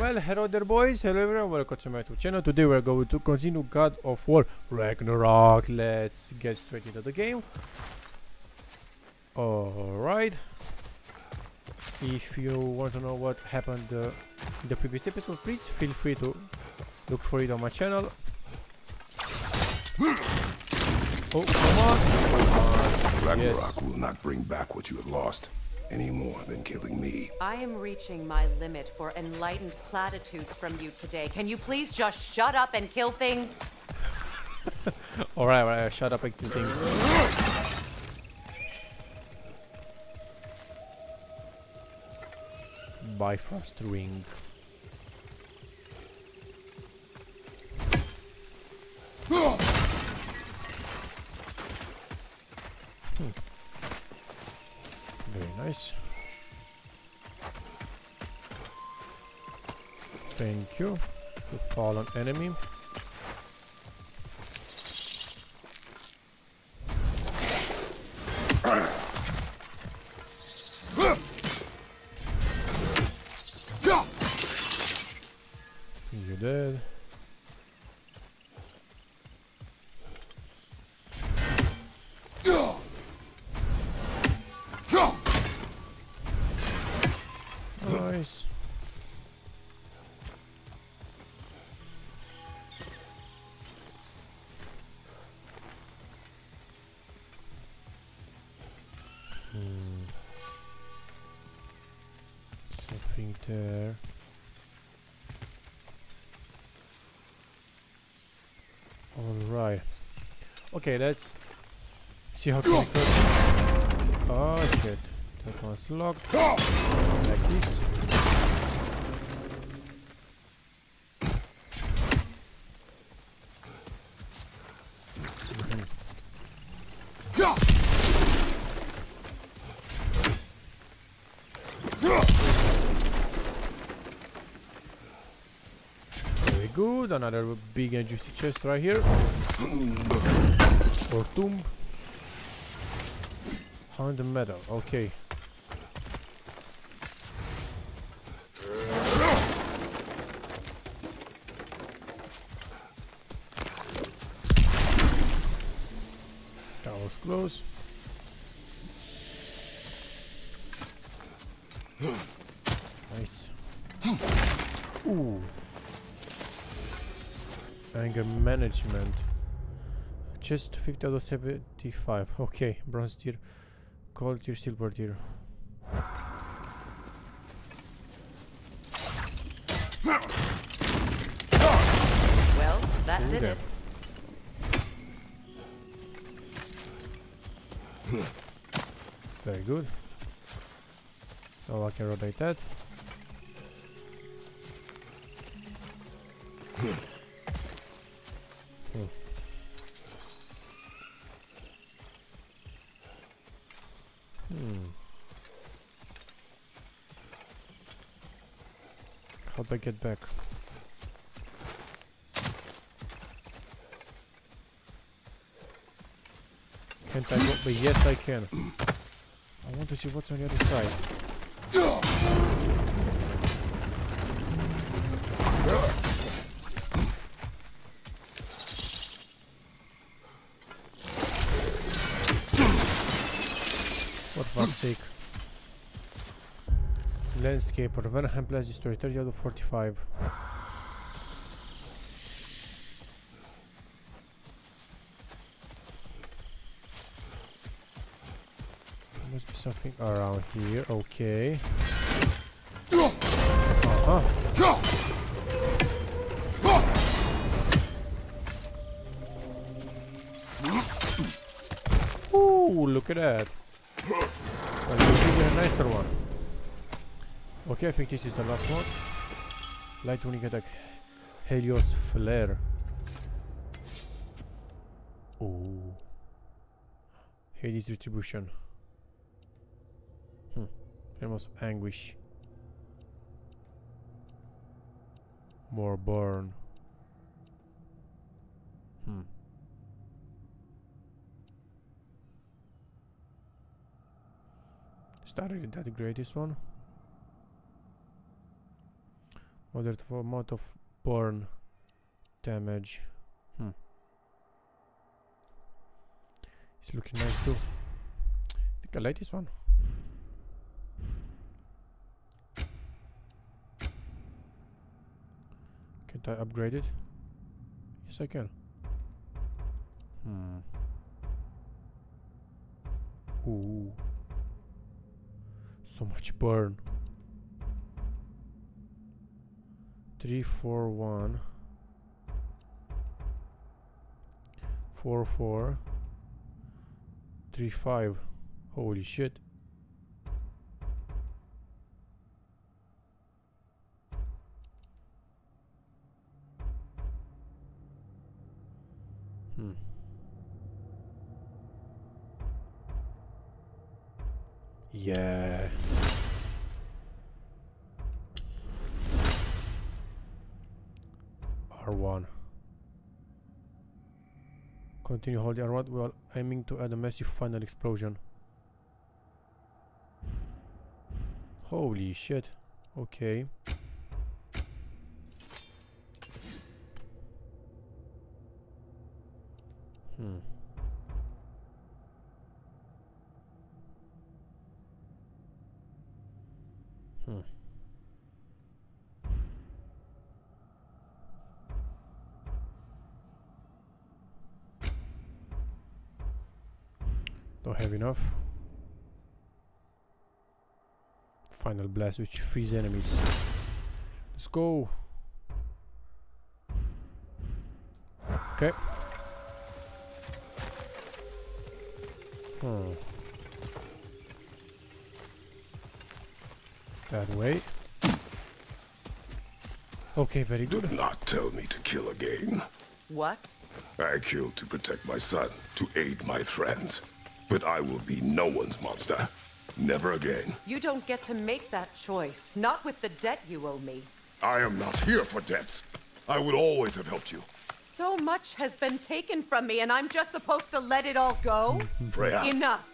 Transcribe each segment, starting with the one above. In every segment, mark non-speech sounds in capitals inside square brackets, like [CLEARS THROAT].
Well, hello there boys, hello everyone, welcome to my YouTube channel. Today we're going to continue God of War Ragnarok. Let's get straight into the game. Alright. If you want to know what happened uh, in the previous episode, please feel free to look for it on my channel. Oh, come on! Ragnarok Yes. will not bring back what you have lost any more than killing me. I am reaching my limit for enlightened platitudes from you today. Can you please just shut up and kill things? [LAUGHS] Alright, alright, shut up and kill things. Bifrost ring. Hmm. Very nice. Thank you. The fallen enemy. [COUGHS] You're dead. Okay, let's see how quick. Oh shit! That one's locked. Like this. Good. Another big and juicy chest right here. Or tomb. Found the medal. Okay. That was close. nice. Ooh. Anger management. Just 50 out of 75. Okay, bronze tier, gold tier, silver tier. Well, that did it. Very good. Now I can rotate that. Get back? Can't I go? But yes, I can. I want to see what's on the other side. For fuck's sake. Landscaper, Vanaheim Place destroyed 30 out of 45. There Must be something around here. Okay. Uh-huh. Ooh, look at that. Well, a nicer one. Okay, I think this is the last one. Light Lightning attack. Helios flare. Ooh. Hades retribution. Hmm. Famous anguish. More burn. Hmm. Really that the greatest one? Moderate amount of burn damage. Hmm. It's looking nice too. I think I like this one. Can't I upgrade it? Yes, I can. Hmm. Ooh. So much burn. Three, four, one. Four, four. Three, five. Holy shit. Continue holding R1 while aiming to add a massive final explosion. Holy shit. Okay. Enough. Final blast which frees enemies. Let's go. Okay. Hmm. That way. Okay, very good. Do not tell me to kill again. What? I killed to protect my son, to aid my friends. But I will be no one's monster. Never again. You don't get to make that choice. Not with the debt you owe me. I am not here for debts. I would always have helped you. So much has been taken from me, and I'm just supposed to let it all go? [LAUGHS] Freya, Enough.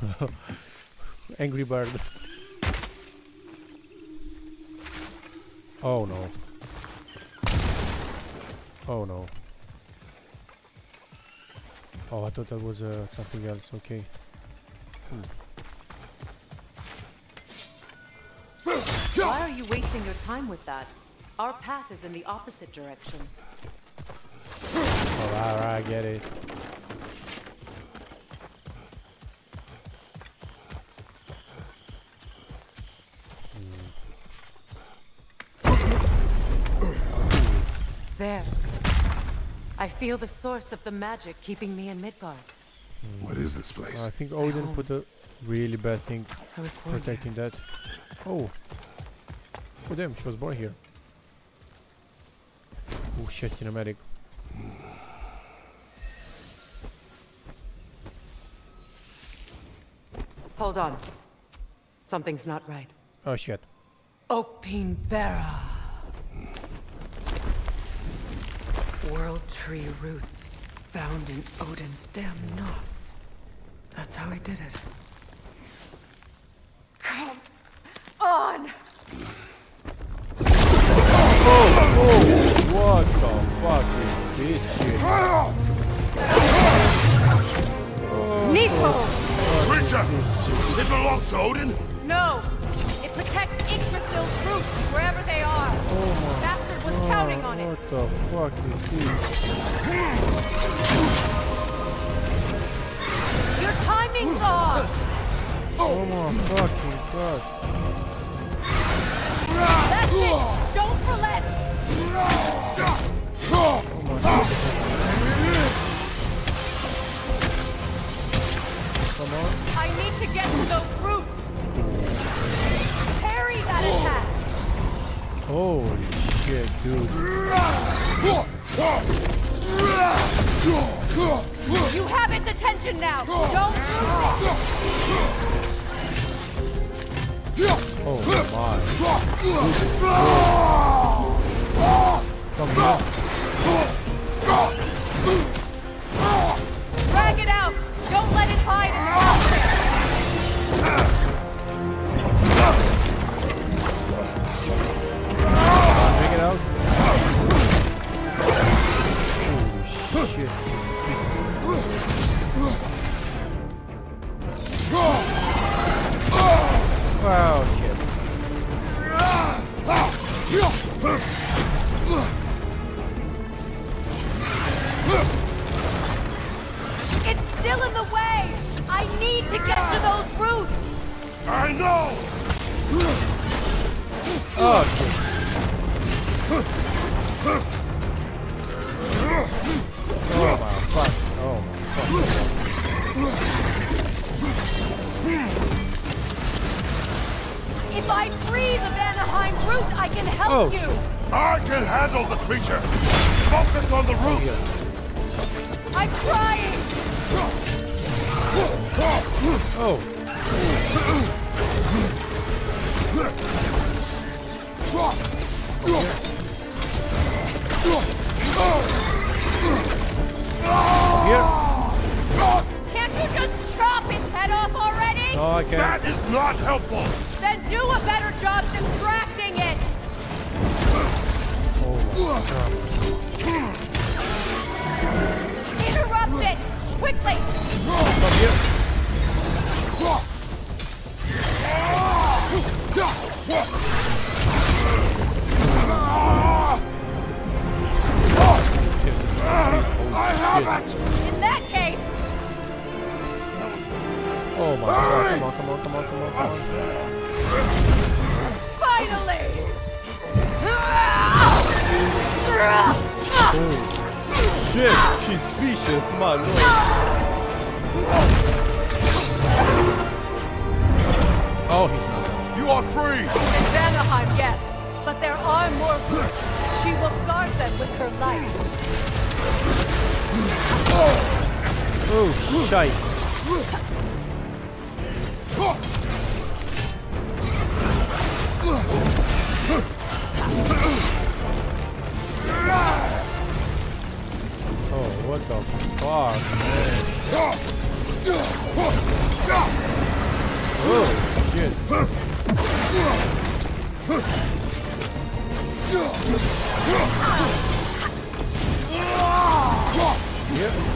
[LAUGHS] Angry bird. Oh no. Oh no. Oh, I thought that was uh, something else. Okay. Why are you wasting your time with that? Our path is in the opposite direction. Alright, alright, I get it. Feel the source of the magic keeping me in Midgard. what is this place? I think Odin home. put a really bad thing I was born here. protecting that. Oh. Oh damn, she was born here. Oh shit, cinematic. Hold on. Something's not right. Oh shit. Opinbera. World tree roots found in Odin's damn knots. That's how he did it. Come on! What the fuck is this shit? Nico! Creature! It belongs to Odin? No! It protects Yggdrasil's roots wherever they are. Bastard was oh, counting on it. What the fuck is this? Your timing's off! Oh my fucking god. That's it! Don't relent! Oh my god. Come on. I need to get to those roots! Parry that attack! Holy shit, dude. You have its attention now! Don't lose it! Oh my. Come here. Wow, can help Oh, you! I can handle the creature! Focus on the root! I'm trying! Oh. Here. Can't you just chop his head off already? No, I can't. That is not helpful! Then do a better job distracting it! Interrupt it! Quickly! Come here. I have it! In that case, Oh my god. Come on, come on, come on, come on, come on. finally! Oh. Shit, she's vicious, my lord. Oh, he's not. You are free! In Vanaheim, yes. But there are more roots. She will guard them with her life. Oh, shite. Oh, what the fuck, man? Oh, shit. Yep.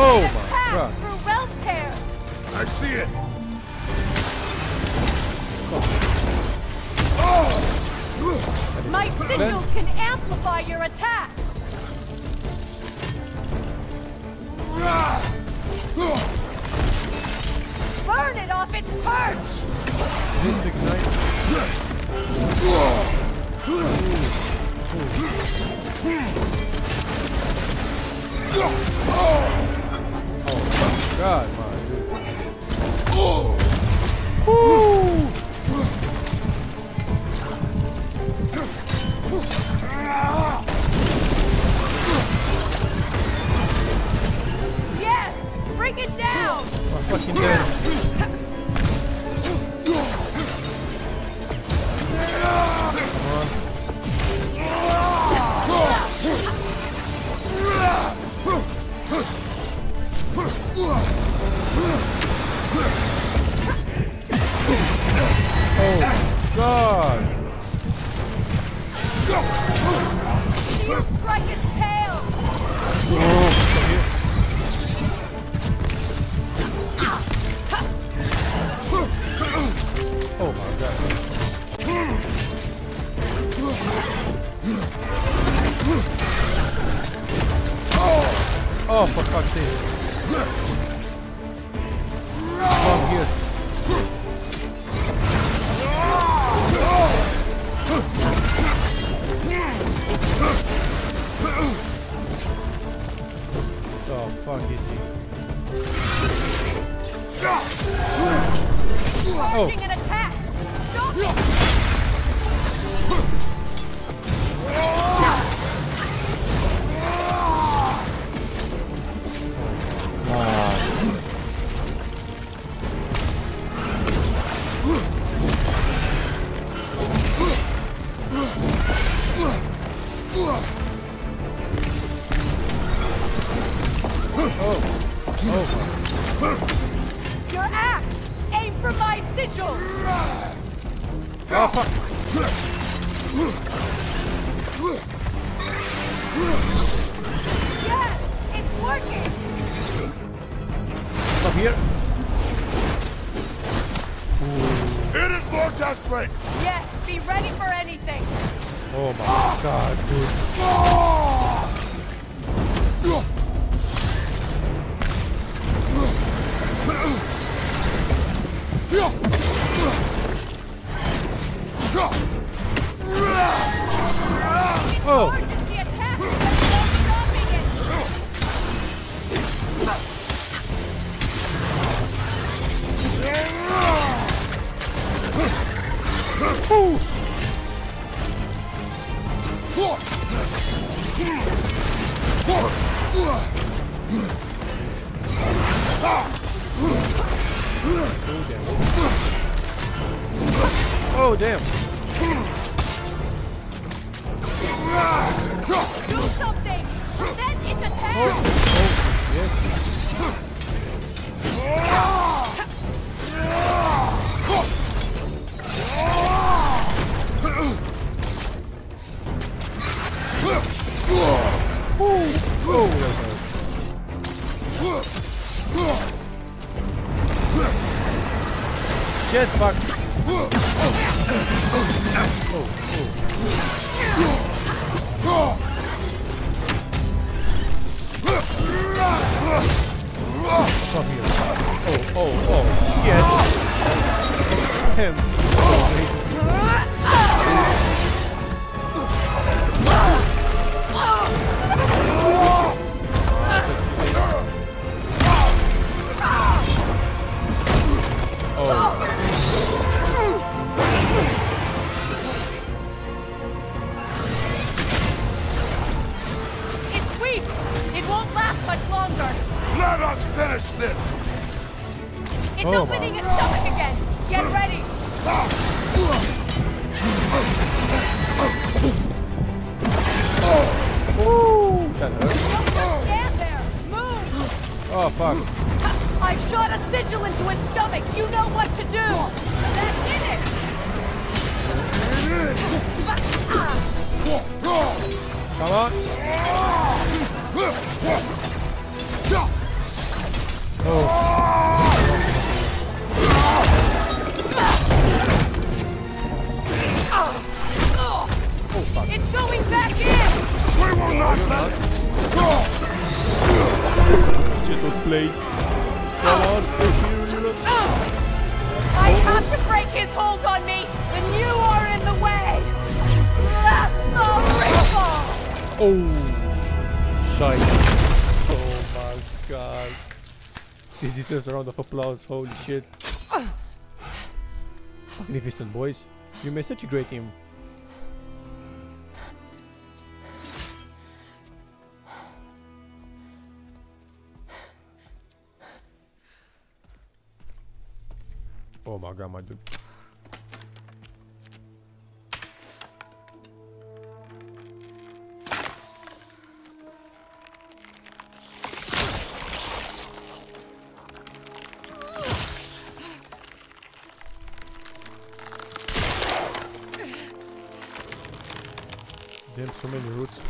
Oh my Through realm tears. I see it! My sigils can amplify your attacks. Burn it off its perch. This ignite. God, my dude. Yes, bring it down. Fucking dead. Oh, for fuck's sake. Come here. Oh, fuck is he? Launching Oh, I to break his hold on me you are in the way! Oh! Shite. Oh my god. This deserves a round of applause, holy shit. Magnificent boys. You made such a great team. Oh my god, my dude. Damn, so many roots.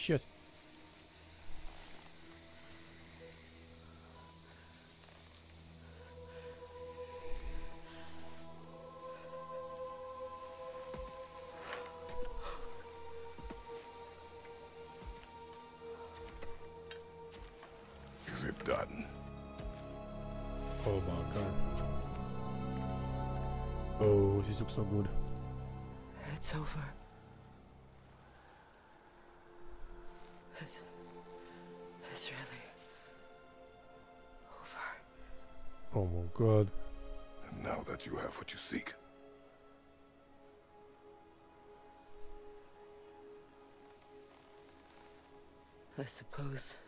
shit. Is it done? Oh my god. Oh, this looks so good. It's over. God. And now that you have what you seek, I suppose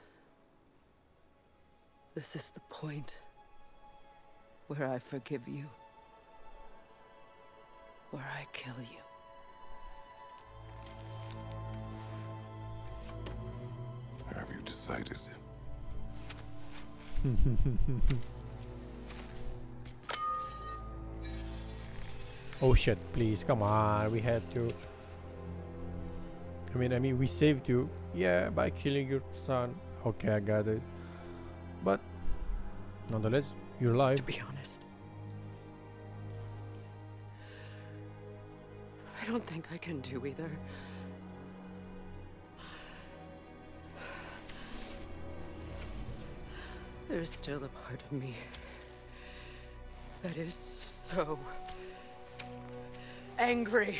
this is the point where I forgive you, where I kill you. have you decided? [LAUGHS] oh shit, please, come on, we had to. I mean, I mean, we saved you, yeah, by killing your son. Okay, I got it. But, nonetheless, you're alive. To be honest, I don't think I can do either. There's still a part of me that is so angry.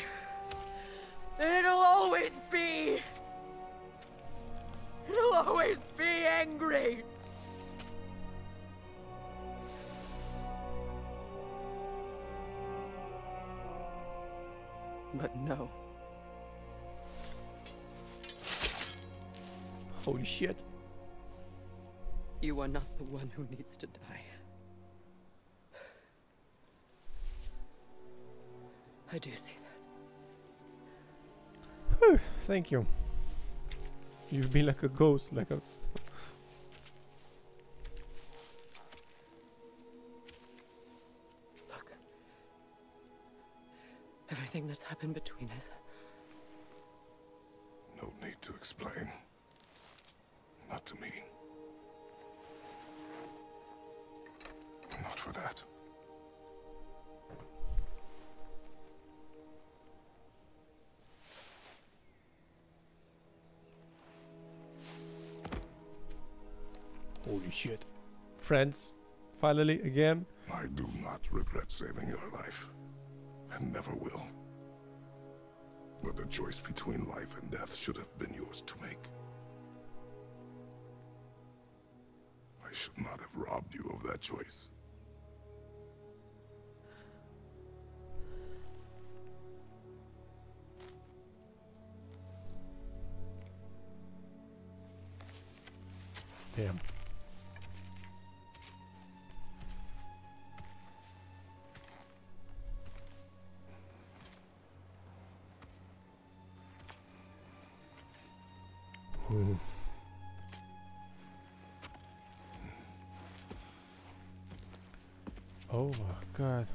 And it'll always be. It'll always be angry. But no. Holy shit. You are not the one who needs to die. I do see that. Whew, thank you. You've been like a ghost, like a. Look. Everything that's happened between us. No need to explain. Not to me. Shit. Friends, finally, again. I do not regret saving your life. And never will. But the choice between life and death should have been yours to make. I should not have robbed you of that choice. Damn. Oh my god.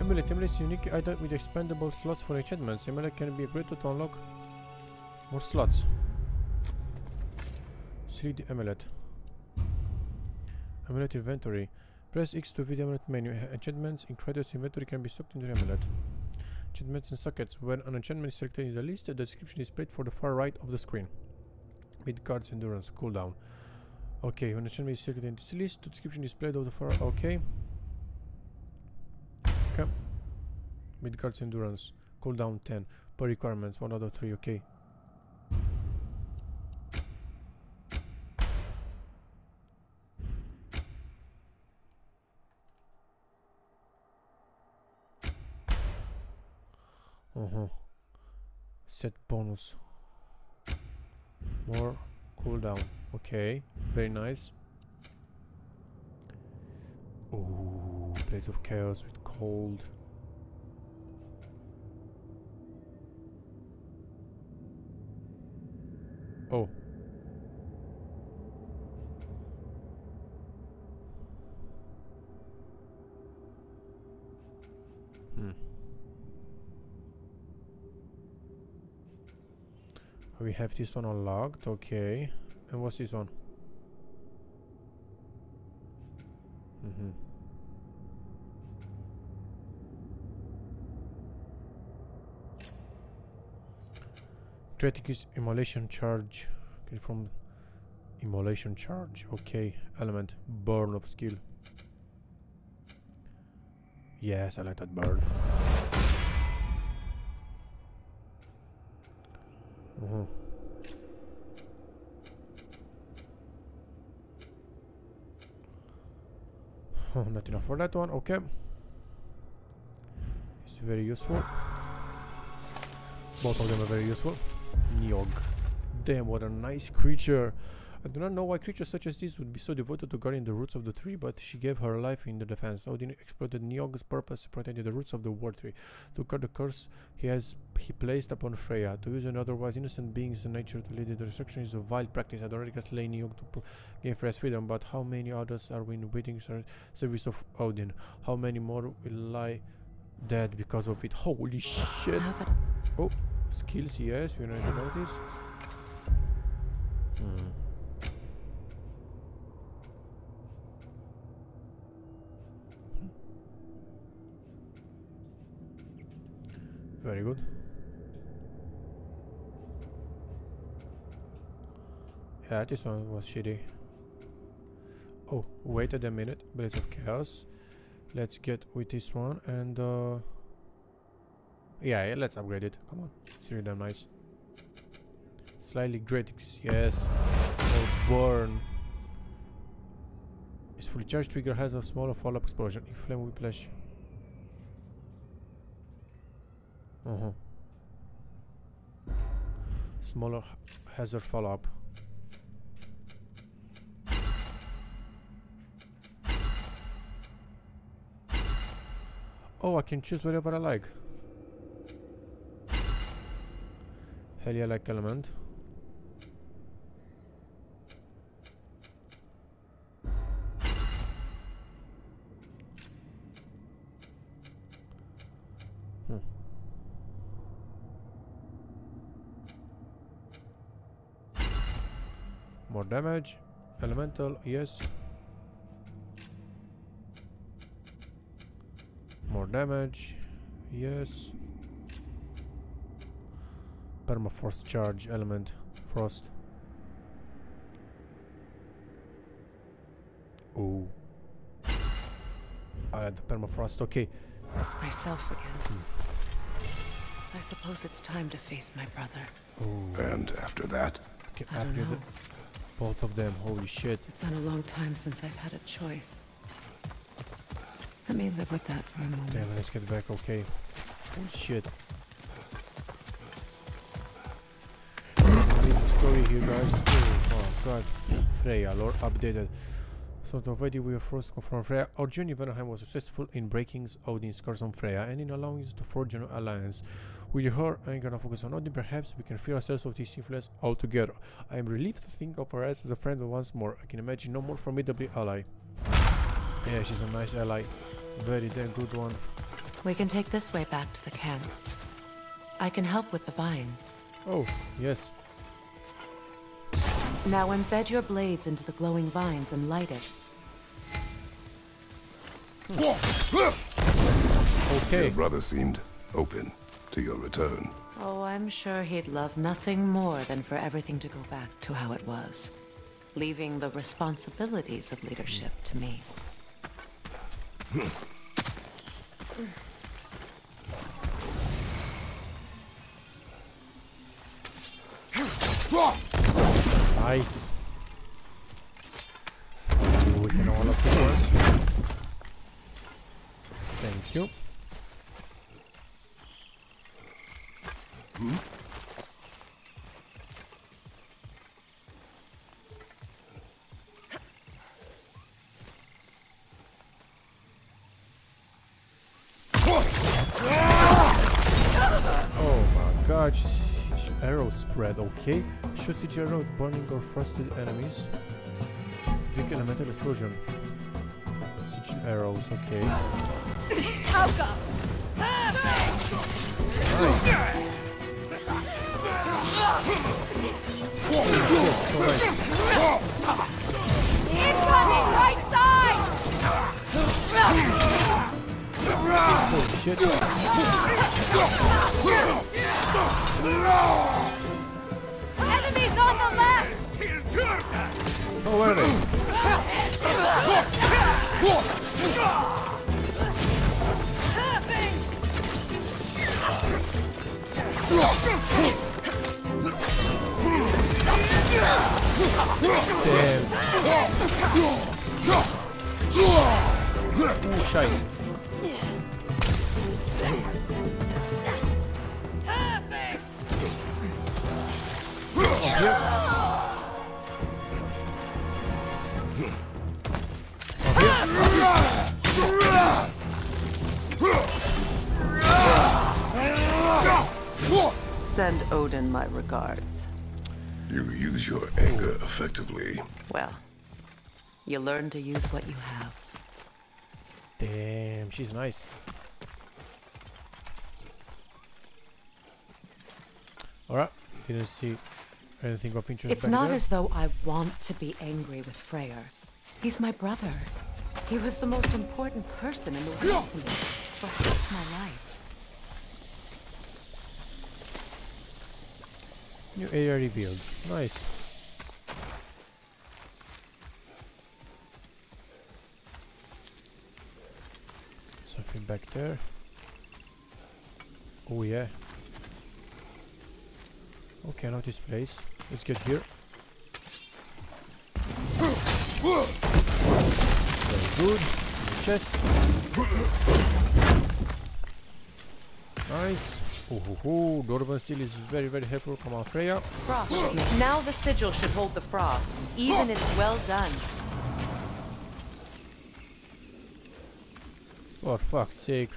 Amulet emulates unique item with expandable slots for enchantments. Amulet can be upgraded to unlock more slots. 3D amulet. Amulet inventory. Press X to view the amulet menu. Enchantments in Kratos inventory can be soaked into the amulet. Enchantments and sockets. When an enchantment is selected in the list, the description is displayed for the far right of the screen. Midgard's endurance cooldown. Okay, when an enchantment is selected in this list, the description is displayed of the far. Okay. Okay. Midgard's endurance cooldown 10 per requirements 1 out of 3. Okay. Bonus. More cooldown. Okay. Very nice. Ooh, Blades of Chaos with cold. Oh. We have this one unlocked, okay. And what's this one? Mm-hmm. Critic is immolation charge. Okay, from immolation charge. Okay, element burn of skill. Yes, I like that burn. [LAUGHS] not enough for that one, okay. It's very useful. Both of them are very useful. Nidhogg. Damn, what a nice creature. I do not know why creatures such as this would be so devoted to guarding the roots of the tree, but she gave her life in the defense. Odin exploited Nidhogg's purpose, protecting the roots of the war tree. To cut the curse he has he placed upon Freya. To use an otherwise innocent being's nature to lead to the destruction is a vile practice. Adornica slay Niog to gain Freya's freedom, but how many others are we in waiting ser service of Odin? How many more will lie dead because of it? Holy shit! Oh, Skills, yes, we already know this. Hmm. Very good. Yeah, this one was shitty. Oh, wait a minute. Blades of Chaos. Let's get with this one and uh yeah, let's upgrade it. Come on. It's really damn nice. Slightly great, yes. Oh, burn. Is fully charged trigger has a smaller follow-up explosion. If flame whiplash. Uh huh. Smaller hazard follow-up. Oh, I can choose whatever I like. Hell yeah, like element. Damage. Elemental, yes. More damage, yes. Permafrost charge element, frost. Ooh. I had the permafrost, okay. myself again. Hmm. I suppose it's time to face my brother. Ooh. And after that, Okay, I don't upgrade know. Both of them, holy shit. It's been a long time since I've had a choice. Let me live with that for a moment. Damn, let's get back, okay. Holy shit. The story here, guys. Oh, god. Freya, lore updated. So way we were forced to confront Freya, our journey in Vanaheim was successful in breaking Odin's curse on Freya and in allowing us to forge an alliance. With her, I'm gonna focus on Odin, perhaps we can free ourselves of this influence altogether. I am relieved to think of her as a friend once more. I can imagine no more formidable ally. Yeah, she's a nice ally. Very damn good one. We can take this way back to the camp. I can help with the vines. Oh, yes. Now embed your blades into the glowing vines and light it. Okay. your brother seemed open to your return. Oh, I'm sure he'd love nothing more than for everything to go back to how it was, leaving the responsibilities of leadership to me. Nice. We can all up the course. Thank you. Oh my god, sh- arrow spread, okay. Shoot each arrow at burning or frosted enemies. Big elemental explosion. Siege arrows, okay. Hauka! Oh. Damn. Ooh, shite. Send Odin my regards. You use your anger effectively. Well, you learn to use what you have. Damn, she's nice. Alright, didn't see anything of interest It's back not there. as though I want to be angry with Freyr. He's my brother. He was the most important person in the world to me for half my life. New area revealed. Nice. Something back there. Oh yeah. Okay, I know this place. Let's get here. Very good. Chest. Nice. Ooh, ooh, ooh. Dorvan steel is very, very helpful. Come on, Freya. Frost. Now the sigil should hold the frost, even if well done. For fuck's sake.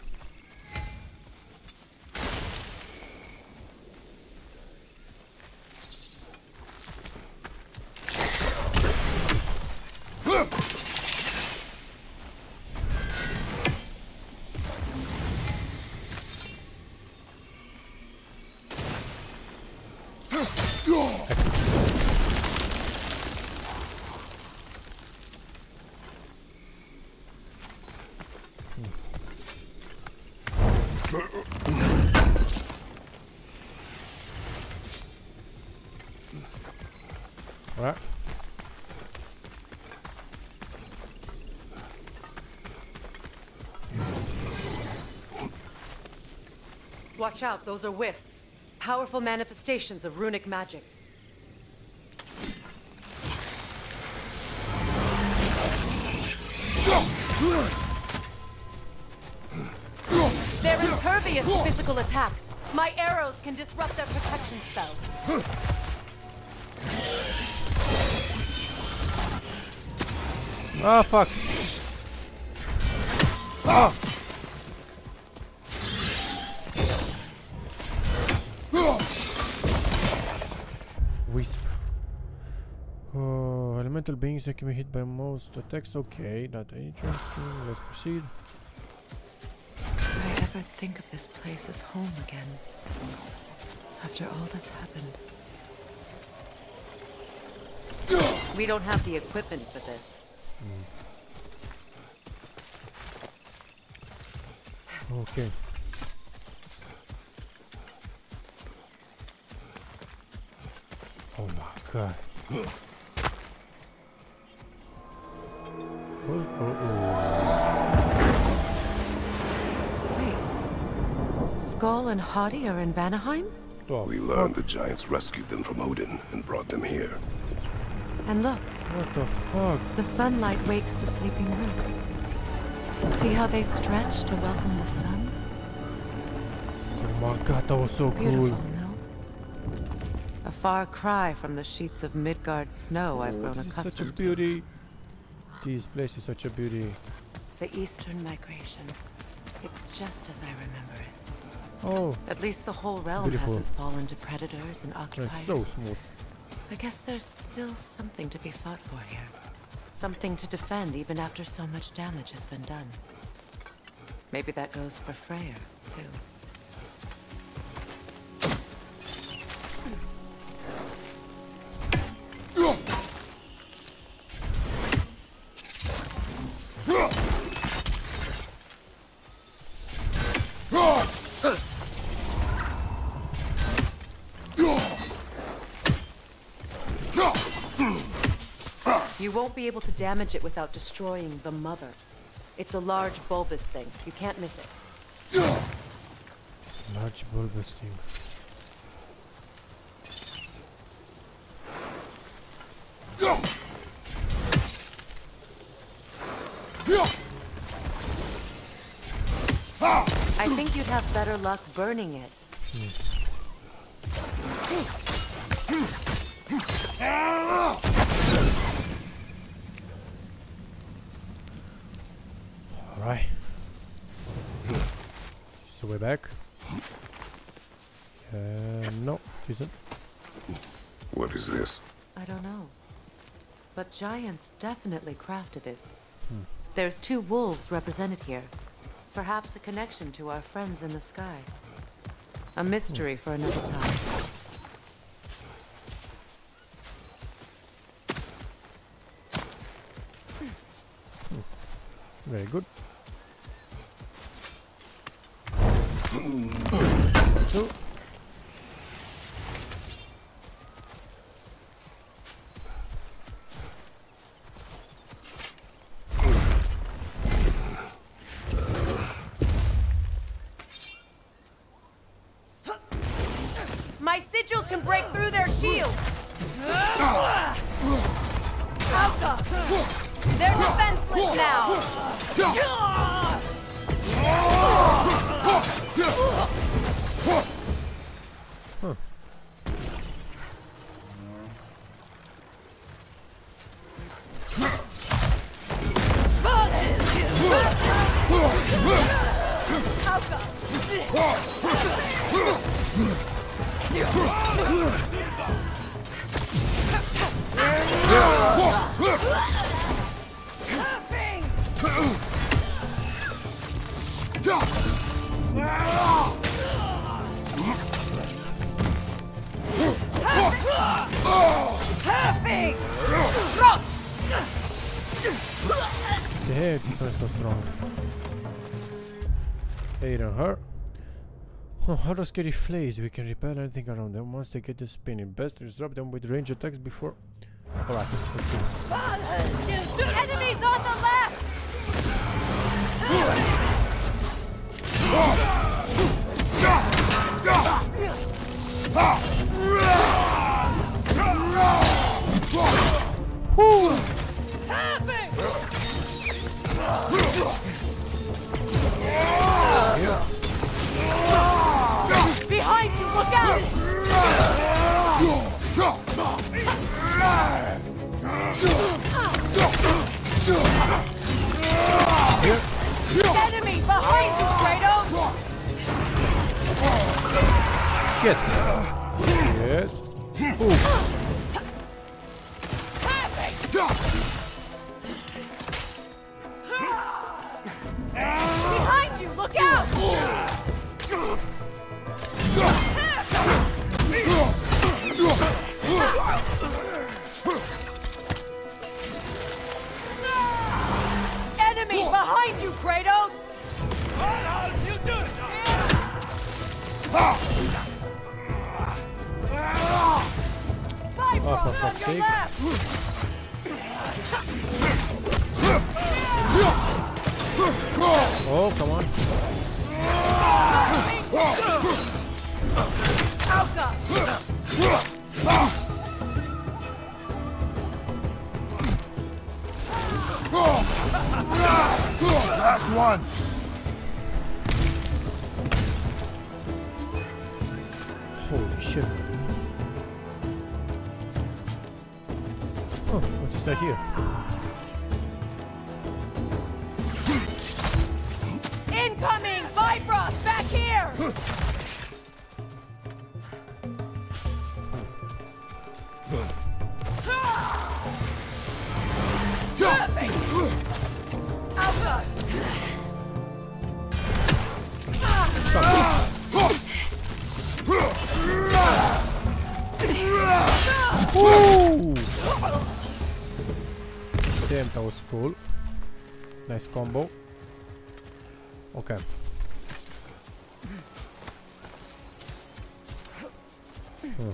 Watch out, those are wisps. Powerful manifestations of runic magic. They're impervious to physical attacks. My arrows can disrupt their protection spell. Ah, fuck. Ah! Beings that can be hit by most attacks. Okay, not interesting. Let's proceed. Could I ever think of this place as home again? After all that's happened. We don't have the equipment for this. Hmm. Okay. Oh my god. Wait. Sköll and Hati are in Vanaheim? oh. The We learned the giants rescued them from Odin and brought them here. And look, What the fuck? the sunlight wakes the sleeping roots. See how they stretch to welcome the sun? Oh my god, that was so Beautiful, cool. no? A far cry from the sheets of Midgard snow I've Oh, grown this is accustomed such a beauty. This place is such a beauty. The eastern migration. It's just as I remember it. Oh, At least the whole realm Beautiful. hasn't fallen to predators and occupiers. it's so smooth. I guess there's still something to be fought for here. Something to defend even after so much damage has been done. Maybe that goes for Freyr, too. Be able to damage it without destroying the mother. It's a large bulbous thing. You can't miss it. Large bulbous thing. I think you'd have better luck burning it. Hmm. Alright. So we're back. Uh, no, it isn't. What is this? I don't know. But giants definitely crafted it. There's two wolves represented here. Perhaps a connection to our friends in the sky. A mystery for another time. Very good. Oh. Oh, how scary flays? We can repel anything around them once they get to spinning. Best to disrupt them with range attacks before. Alright, let's see. Enemies on the left! Behind Enemy behind you, Kratos! Shit! Shit! Ooh. Behind you, look out! Enemy behind you, Kratos! Oh, for fuck's sake. Oh, come on. Alka! Last one. Holy shit. Oh, what is that here? Incoming! Bifrost, back here! Cool. Nice combo. Okay. Hmm.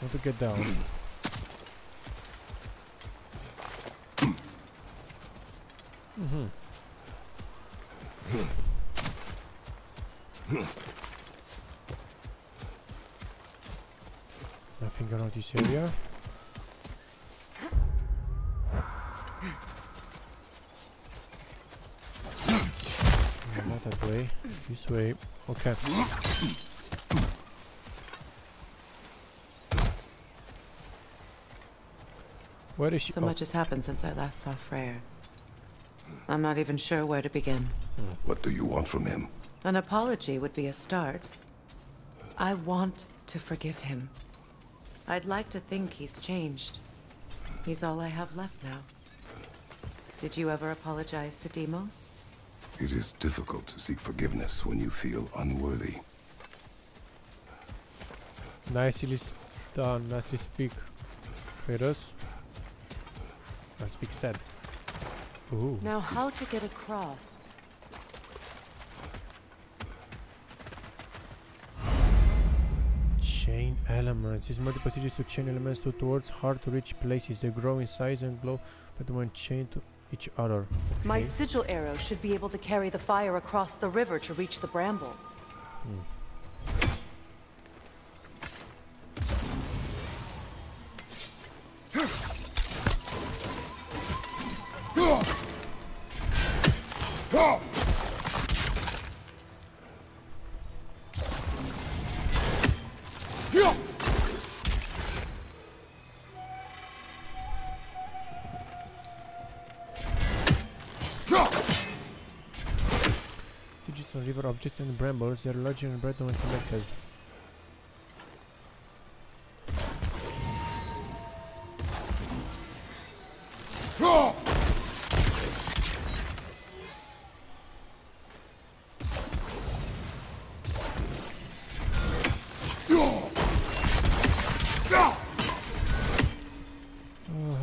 How to get down? Mm-hmm. Nothing around this area. Way. Okay. Where is she? So oh, much has happened since I last saw Freyr. I'm not even sure where to begin. What do you want from him? An apology would be a start. I want to forgive him. I'd like to think he's changed. He's all I have left now. Did you ever apologize to Deimos? It is difficult to seek forgiveness when you feel unworthy. Nicely done. Uh, nicely speak. Kratos. I speak said. Ooh. Now, how to get across? Chain elements. Use multiple stages to chain elements to towards hard to reach places. They grow in size and glow, but when chained to each other. My sigil arrow should be able to carry the fire across the river to reach the bramble. Stages objects and brambles. They are larger and when connected.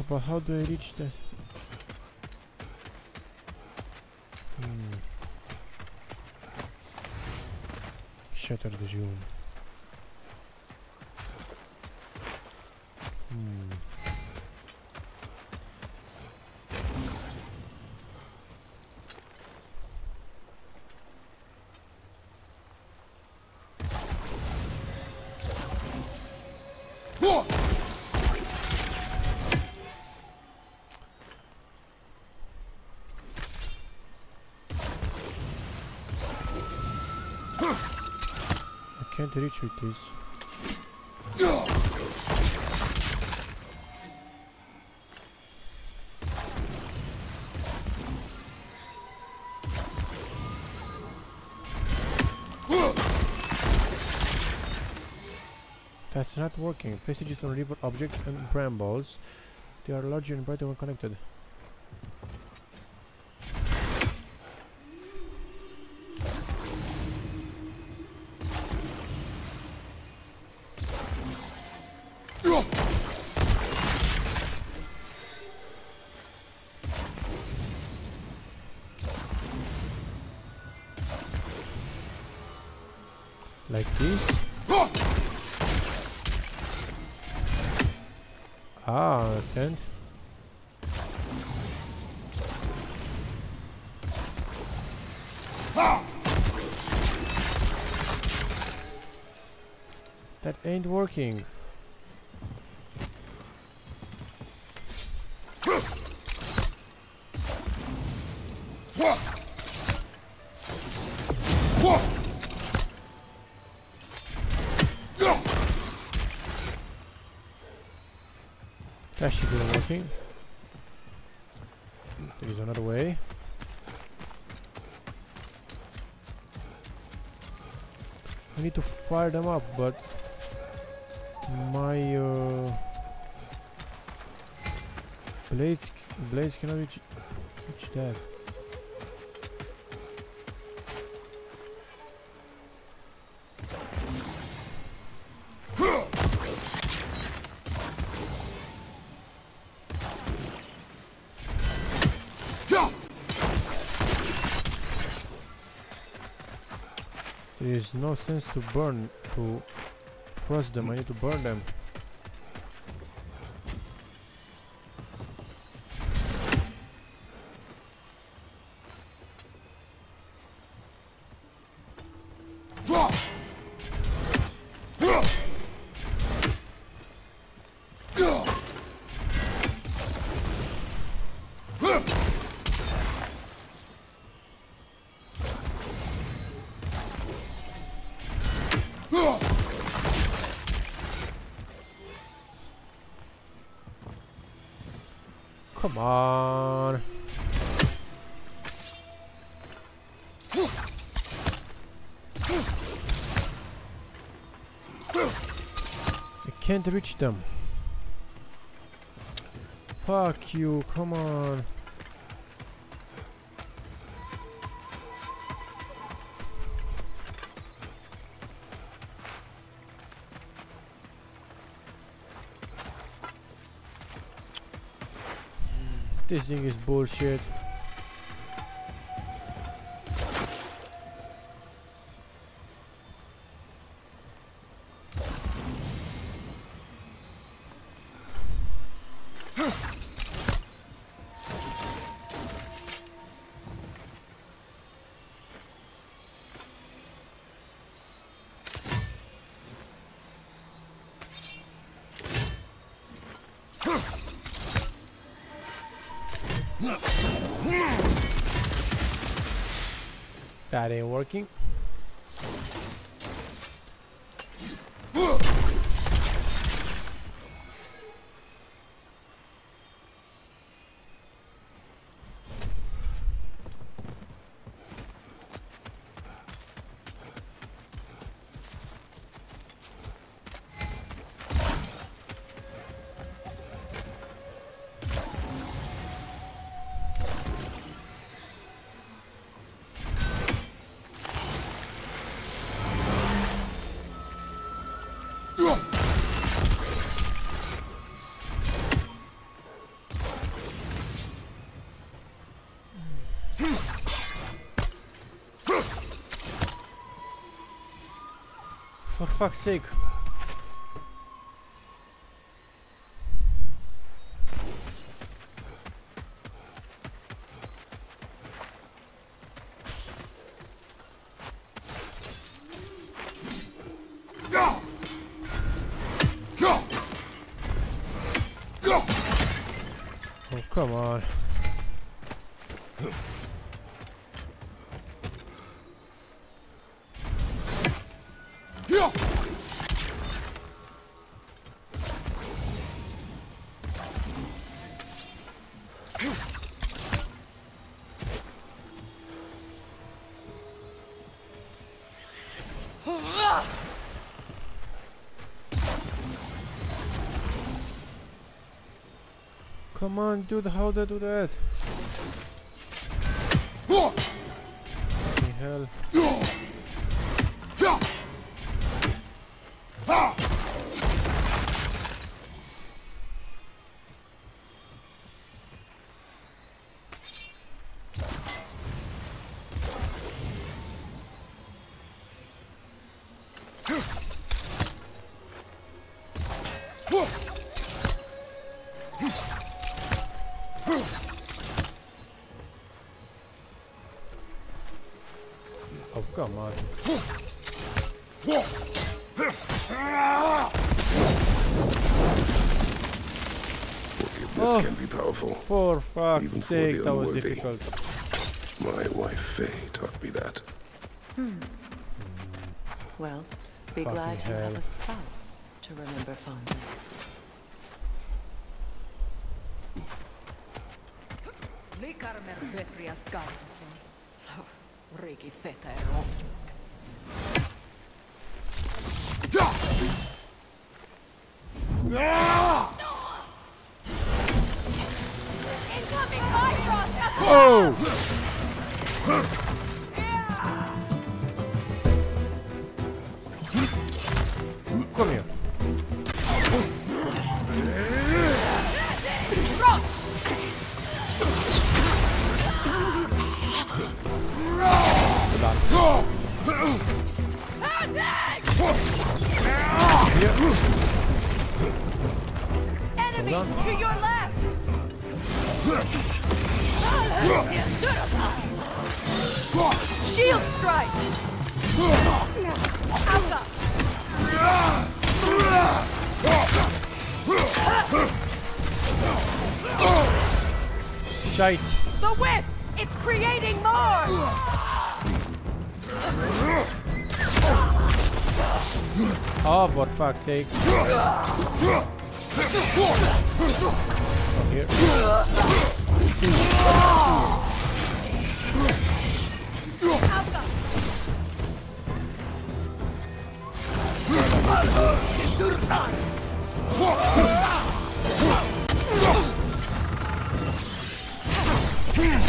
Oh, how do I reach that? Shatter can't reach with this. That's not working. Passages on river objects and brambles. They are larger and brighter when connected. Working. That should be working. There is another way. I need to fire them up, but c- blades cannot reach reach that. There is no sense to burn to frost them. I need to burn them. Reach them. Fuck you, come on. This thing is bullshit. For fuck's sake. Oh, come on. Come on, dude, how they do that? Fucking hell. For fuck's Even for sake, the that was unworthy. difficult. My wife Faye taught me that. Hmm. Well, be Fucking glad you have a spouse to remember fondly. Likarmer Petrias Gardason. Riki Theta Erot. Oh, for fuck's sake.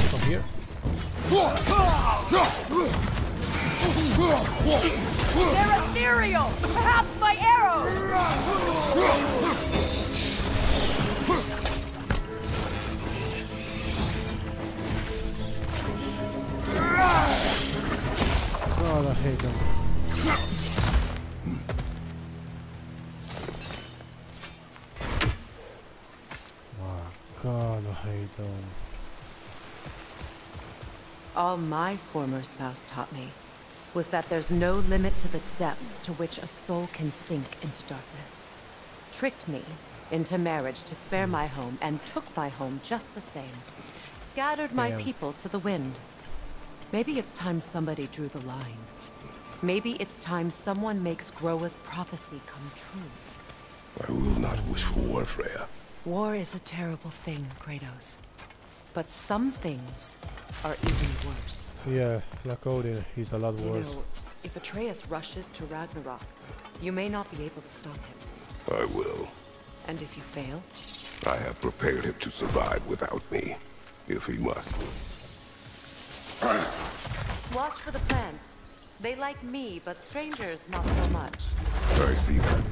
From here. From here. They're ethereal! Perhaps my arrows! God, I hate them. Oh, God, I hate them. All my former spouse taught me was that there's no limit to the depth to which a soul can sink into darkness. Tricked me into marriage to spare my home and took my home just the same. Scattered my Damn. people to the wind. Maybe it's time somebody drew the line. Maybe it's time someone makes Groa's prophecy come true. I will not wish for war, Freya. War is a terrible thing, Kratos. But some things are even worse. Yeah, like Odin, he's a lot You worse. know, if Atreus rushes to Ragnarok, you may not be able to stop him. I will. And if you fail, I have prepared him to survive without me, if he must. watch for the plants. They like me, but strangers not so much. I see that.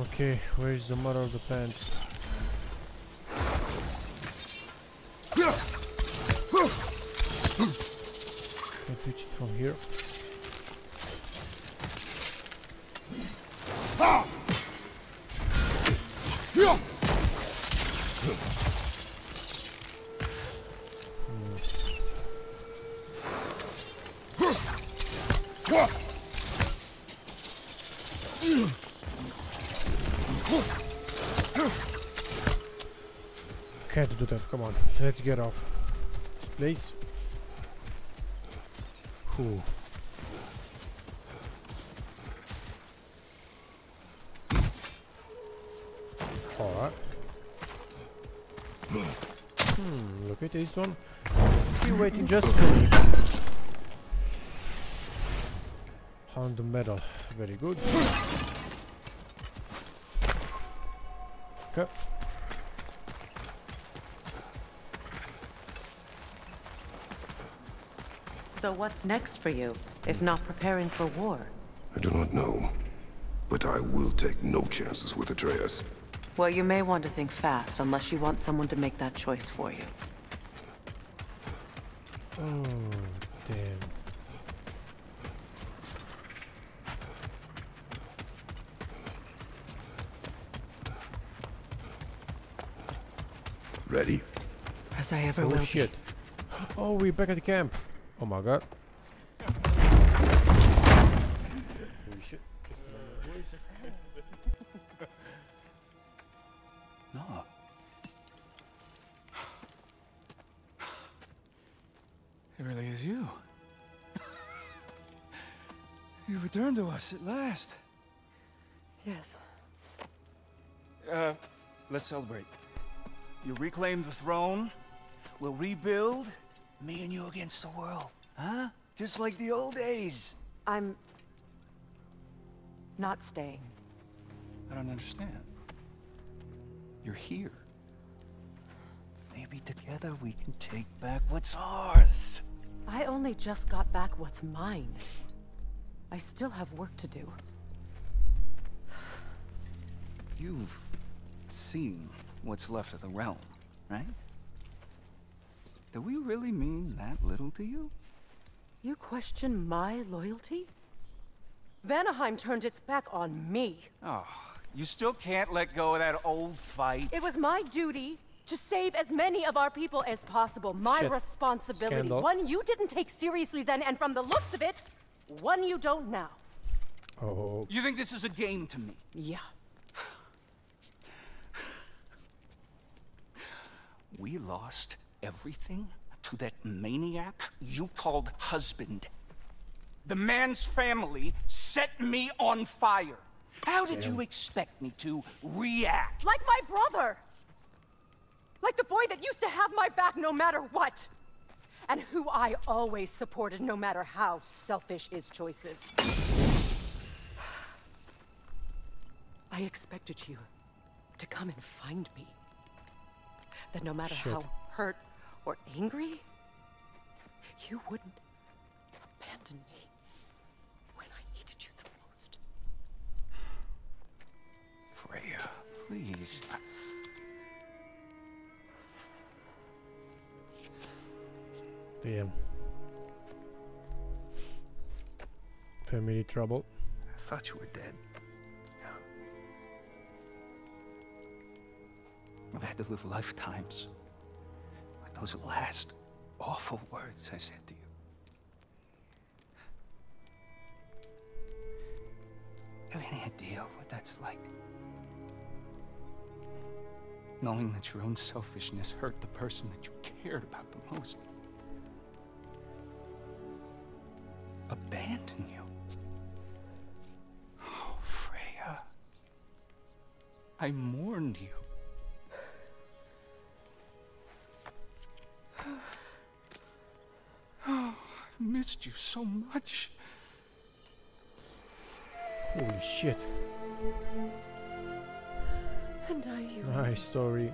Okay, where is the mother of the plants? Can I reach it from here? Hmm. Can't do that, come on. Let's get off. Please. Whew. Alright. Hmm, this one. You waiting just for me. Hound the medal. Very good. Okay. So what's next for you, if not preparing for war? I do not know. But I will take no chances with Atreus. Well, you may want to think fast, unless you want someone to make that choice for you. Oh, damn. Ready? As I ever Oh will shit. Oh, we're back at the camp. Oh my god. Holy shit. No. It really is you. You returned to us at last. Yes. Uh, let's celebrate. You reclaim the throne. We'll rebuild. Me and you against the world. Huh? Just like the old days. I'm... not staying. I don't understand. You're here. Maybe together we can take back what's ours. I only just got back what's mine. I still have work to do. You've seen what's left of the realm, right? Do we really mean that little to you? You question my loyalty? Vanaheim turned its back on me. Oh, you still can't let go of that old fight. It was my duty to save as many of our people as possible. My Shit. responsibility. Scandal. One you didn't take seriously then, and from the looks of it, one you don't now. Oh, You think this is a game to me? Yeah. We lost everything to that maniac you called husband. The man's family set me on fire. How did you expect me to react? Like my brother! Like the boy that used to have my back no matter what! And who I always supported no matter how selfish his choices. I expected you to come and find me. That no matter Shit. how hurt or angry, you wouldn't abandon me when I needed you the most. Freya, please. Damn. Family trouble. I thought you were dead. I've had to live lifetimes with those last awful words I said to you. Have any idea what that's like? Knowing that your own selfishness hurt the person that you cared about the most. Abandon you. Oh, Freya. I mourned you. Missed you so much. Holy shit. And I you. Nice story.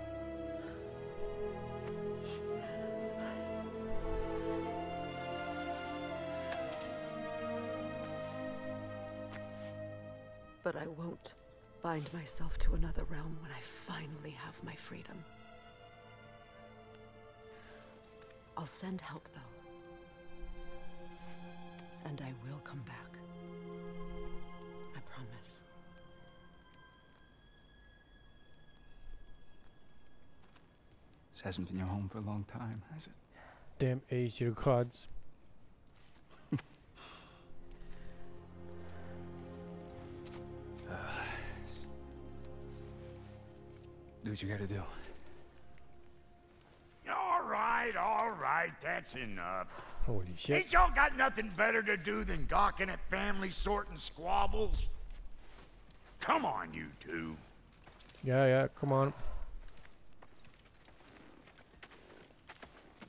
But I won't bind myself to another realm when I finally have my freedom. I'll send help, though. And I will come back. I promise. This hasn't been your home for a long time, has it? Damn Aesir gods. [SIGHS] Do what you gotta do. All right, all right, that's enough. Holy shit. Ain't y'all got nothing better to do than gawking at family sorting squabbles? Come on, you two. Yeah, yeah, come on.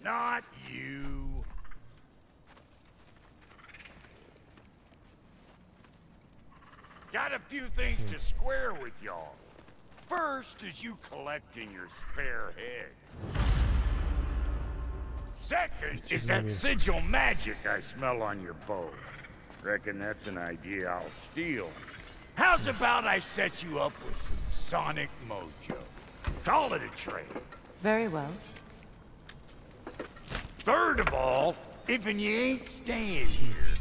Not you. Got a few things to square with y'all. First is you collecting your spare heads. Second It's is that sigil magic I smell on your bow. Reckon that's an idea I'll steal. How's about I set you up with some sonic mojo? Call it a trade. Very well. Third of all, if and you ain't staying here,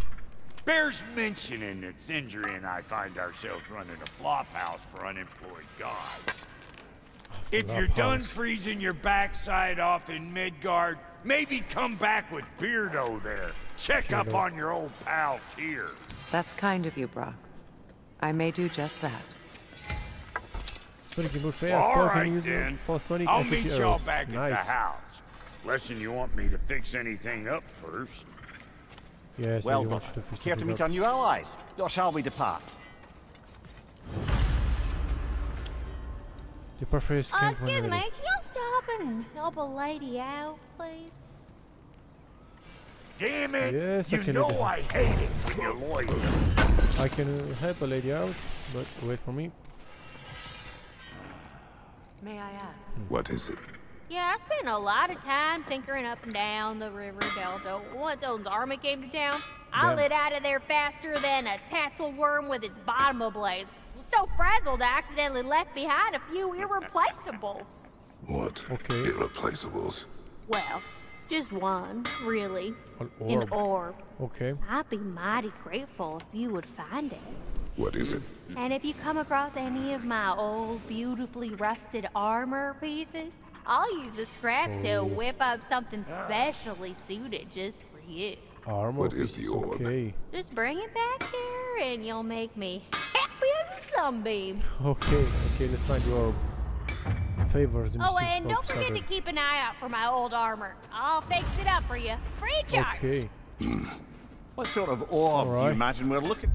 bears mentioning that Sindri and I find ourselves running a flop house for unemployed gods. If you're done Flophouse. freezing your backside off in Midgard, maybe come back with Beardo there. Check up on your old pal Tyr. That's kind of you, Brok. I may do just that. Sonic remove Freya, All spell right can use then. plus Sonic I'll meet y'all back nice. at the house. Lesson you want me to fix anything up first. Yes, Well, I want you to fix here to meet up. our new allies. Or shall we depart? The perfect Uh, camp when excuse me, can y'all stop and help a lady out, please? Damn it! Yes, I you can know that. I hate it when you're loyal. I can uh, help a lady out, but wait for me. May I ask? Hmm. What is it? Yeah, I spent a lot of time tinkering up and down the river delta. Once Odin's army came to town, I Damn. lit out of there faster than a tassel worm with its bottom ablaze. So frazzled I accidentally left behind a few irreplaceables. What? Okay. Irreplaceables. Well, just one, really. An An orb. orb. Okay. I'd be mighty grateful if you would find it. What is it? And if you come across any of my old, beautifully rusted armor pieces, I'll use the scrap to oh. whip up something specially suited just for you. Armor What is the pieces, orb? Okay. Just bring it back here and you'll make me happy as a sunbeam. Okay, okay, let's find the orb. Favors the Oh, mystic and don't smoke forget to keep an eye out for my old armor. I'll fix it up for you. Free charge. Okay. [CLEARS THROAT] What sort of orb do you imagine we're looking?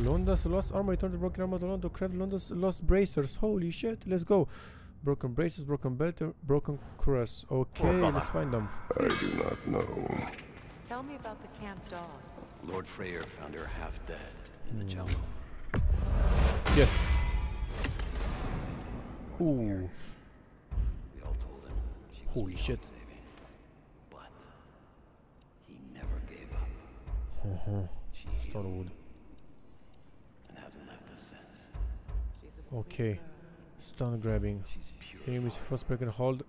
Lunda's lost armor returns to broken armor to Lunda to craft Lunda's lost bracers. Holy shit, let's go. Broken braces, broken belt, uh, broken cross. Okay, brother. let's find them. I do not know. Tell me about the camp dog. Lord Freyr found her half dead in the Hmm. jungle. Yes. Ooh, We all told him she was Holy shit. saving. But he never gave up. uh-huh. She Stone and hasn't left us since. She's a sweet Okay. Stun grabbing. She's pure. Enemies break and hold.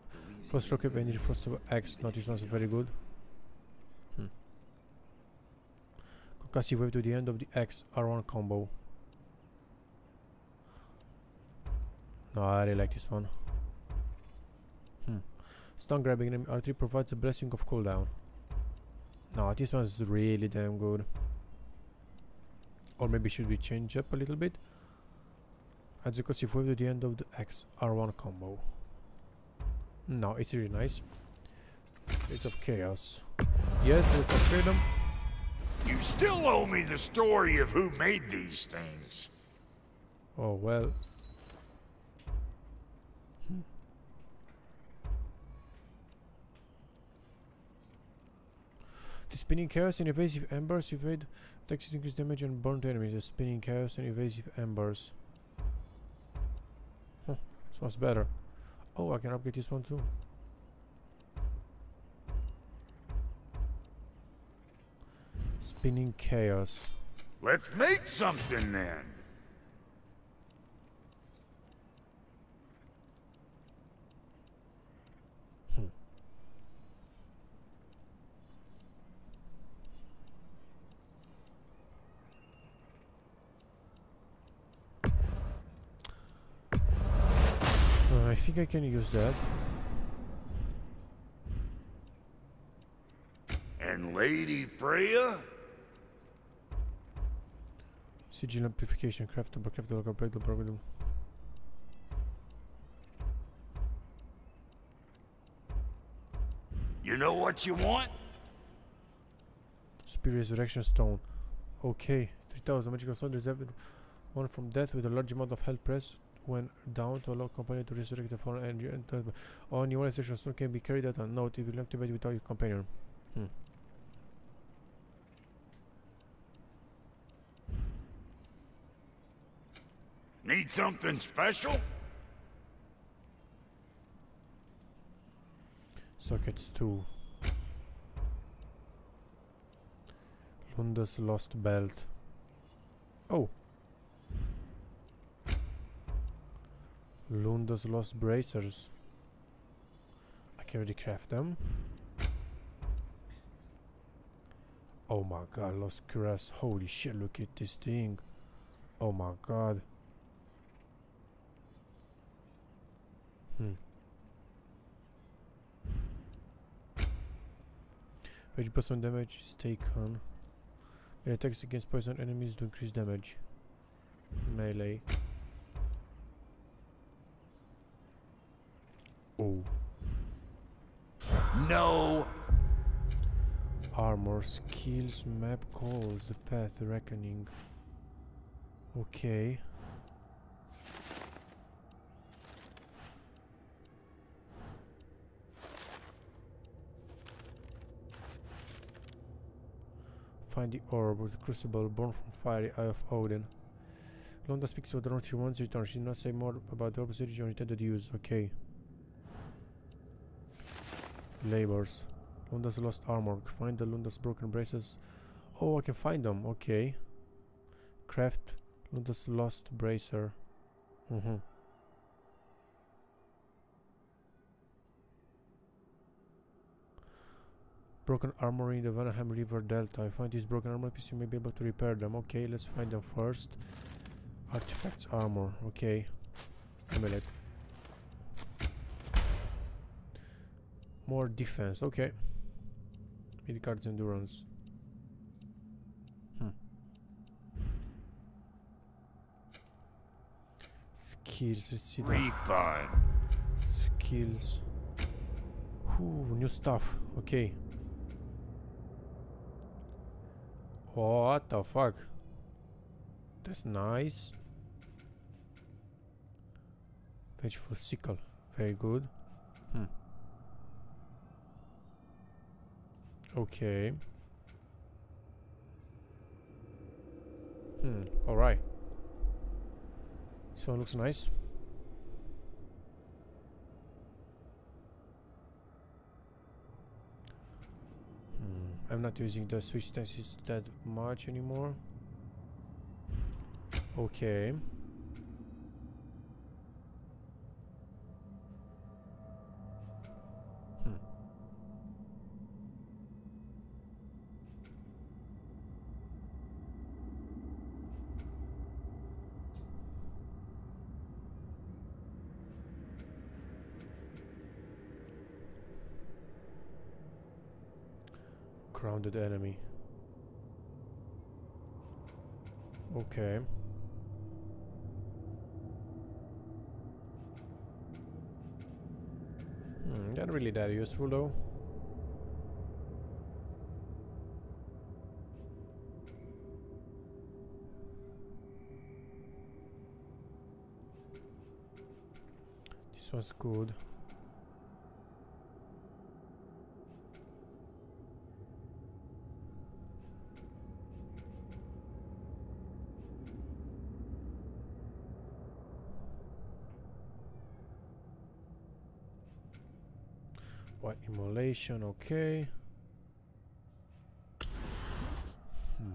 First Frost in rocket good and and frost axe. Not this one's very good. Hmm. Concussive wave to the end of the X R1 combo. No, I really like this one. Hmm. Stun grabbing enemy R3 provides a blessing of cooldown. No, this one's really damn good. Or maybe should we change up a little bit? Adds a concussive wave to the end of the X R1 combo. No, it's really nice. It's of chaos. Yes, it's of them. You still owe me the story of who made these things. Oh well. The spinning chaos and evasive embers evade attacks increase damage and burn to enemies. The spinning chaos and evasive embers. Huh, sounds better. Oh, I can upgrade this one too. Spinning chaos. Let's make something then. I think I can use that. And Lady Freya? Sigil amplification, craftable, craftable, craftable, craftable. You know what you want? Spirit Resurrection Stone. Okay, 3000 magical stone reserved one from death with a large amount of health press when down to allow companion to resurrect the fallen energy and only one resurrection stone can be carried out note it will activate without your companion. Hmm. Need something special? Sockets 2. Lunda's lost belt. Oh. Lunda's lost bracers. I can already craft them. Oh my god, lost cuirass. Holy shit, look at this thing. Oh my god. Hmm. Rage poison damage is taken. Melee attacks against poison enemies to increase damage. Melee. Oh. No. Armor, skills, map calls, the path, reckoning. Okay. Find the orb with the crucible born from fiery eye of Odin. Lunda speaks of the North once return. She did not say more about the orb's origin or intended use. Okay. Labors. Lunda's lost armor. Find the Lunda's broken braces. Oh, I can find them. Okay. Craft Lunda's lost bracer. Mm-hmm. Broken armor in the Vanaheim River Delta. I find these broken armor pieces. You may be able to repair them. Okay, let's find them first. Artifacts armor. Okay. Amulet. More defense. Okay. Mid cards endurance. Hmm. Skills. Let's see. Refund. skills. Ooh, new stuff. Okay. What the fuck? That's nice. Vengeful sickle. Very good. Hmm. Okay. Hmm. Alright. This one looks nice. Hmm. I'm not using the switch stances that much anymore. Okay. Grounded enemy. Okay. Hmm, not really that useful though. This was good. Okay. Hmm.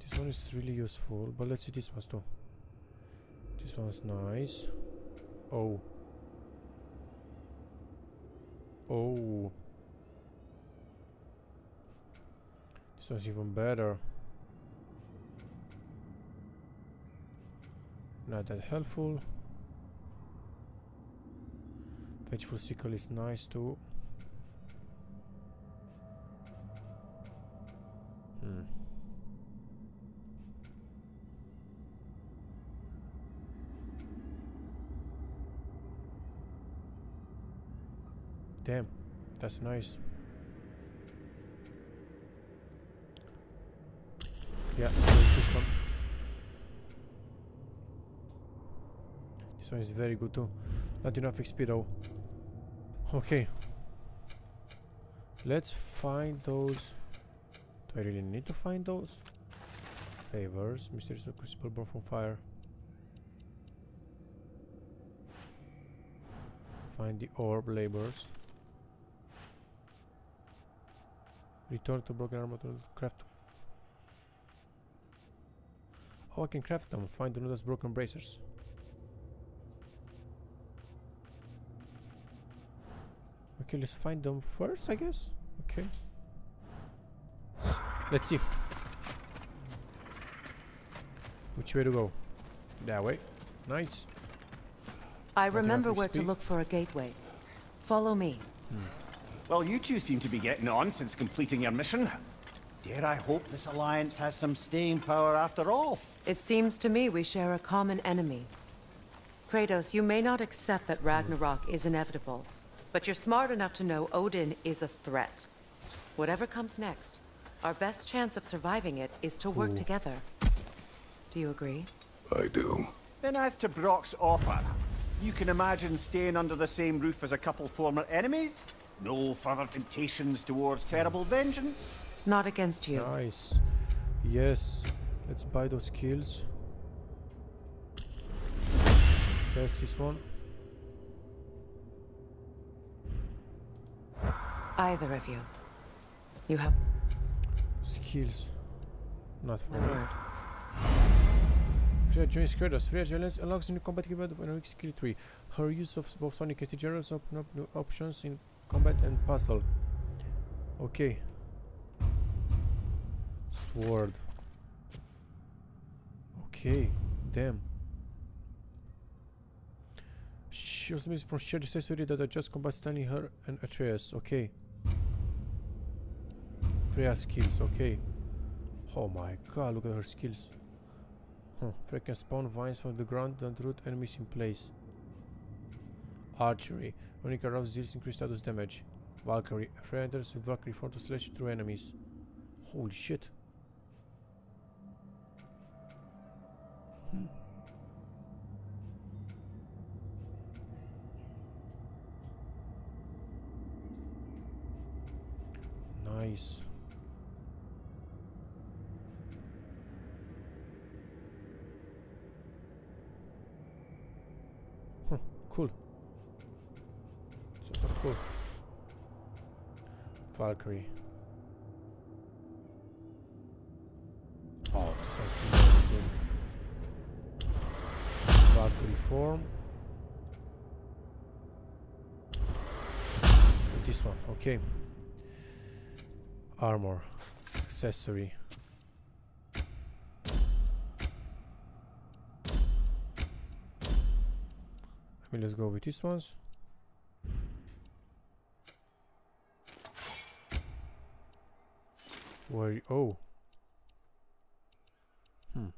This one is really useful, but let's see this one too. This one's nice. Oh. Oh. This one's even better. Not that helpful. Vengeful sickle is nice too. Hmm. Damn, that's nice. Yeah, this one. This one is very good too. Not enough XP though. Okay. Let's find those. Do I really need to find those? Favors. Mysterious crucible born from fire. Find the orb labors. Return to broken armor to craft. Oh, I can craft them. Find the Lunda's broken bracers. Okay, let's find them first, I guess. Okay. Let's see. Which way to go? That way. Nice. I What do you have remember for where to look for a gateway. Follow me. Hmm. Well, you two seem to be getting on since completing your mission. Dare I hope this alliance has some staying power after all? It seems to me we share a common enemy. Kratos, you may not accept that Ragnarok is inevitable, but you're smart enough to know Odin is a threat. Whatever comes next, our best chance of surviving it is to work Ooh. together. Do you agree? I do. Then as to Brok's offer, you can imagine staying under the same roof as a couple former enemies? No further temptations towards terrible vengeance? Not against you. Nice. Yes. Let's buy those kills. There's this one. Either of you. You have. Skills. Not for me. Freya joins Kratos. Freya's violence unlocks new combat capability of Enric skill 3. Her use of both Sonic and Tijeros open up new options in combat and puzzle. Okay. Sword. Okay. Damn. She was missing from shared accessory that adjusts combat styling her and Atreus. Okay. Freya skills. Okay. Oh my god, look at her skills. Huh. Freya can spawn vines from the ground and root enemies in place. Archery. Unique aroused deals increased status damage. Valkyrie. Friend enters with Valkyrie form to slash through enemies. Holy shit. Hmm. Nice. Huh, cool. So, so cool. Valkyrie. Oh, really good. Valkyrie form. This one, okay. Armor. Accessory. Mean, let's go with these ones. Where? Oh. Hmm.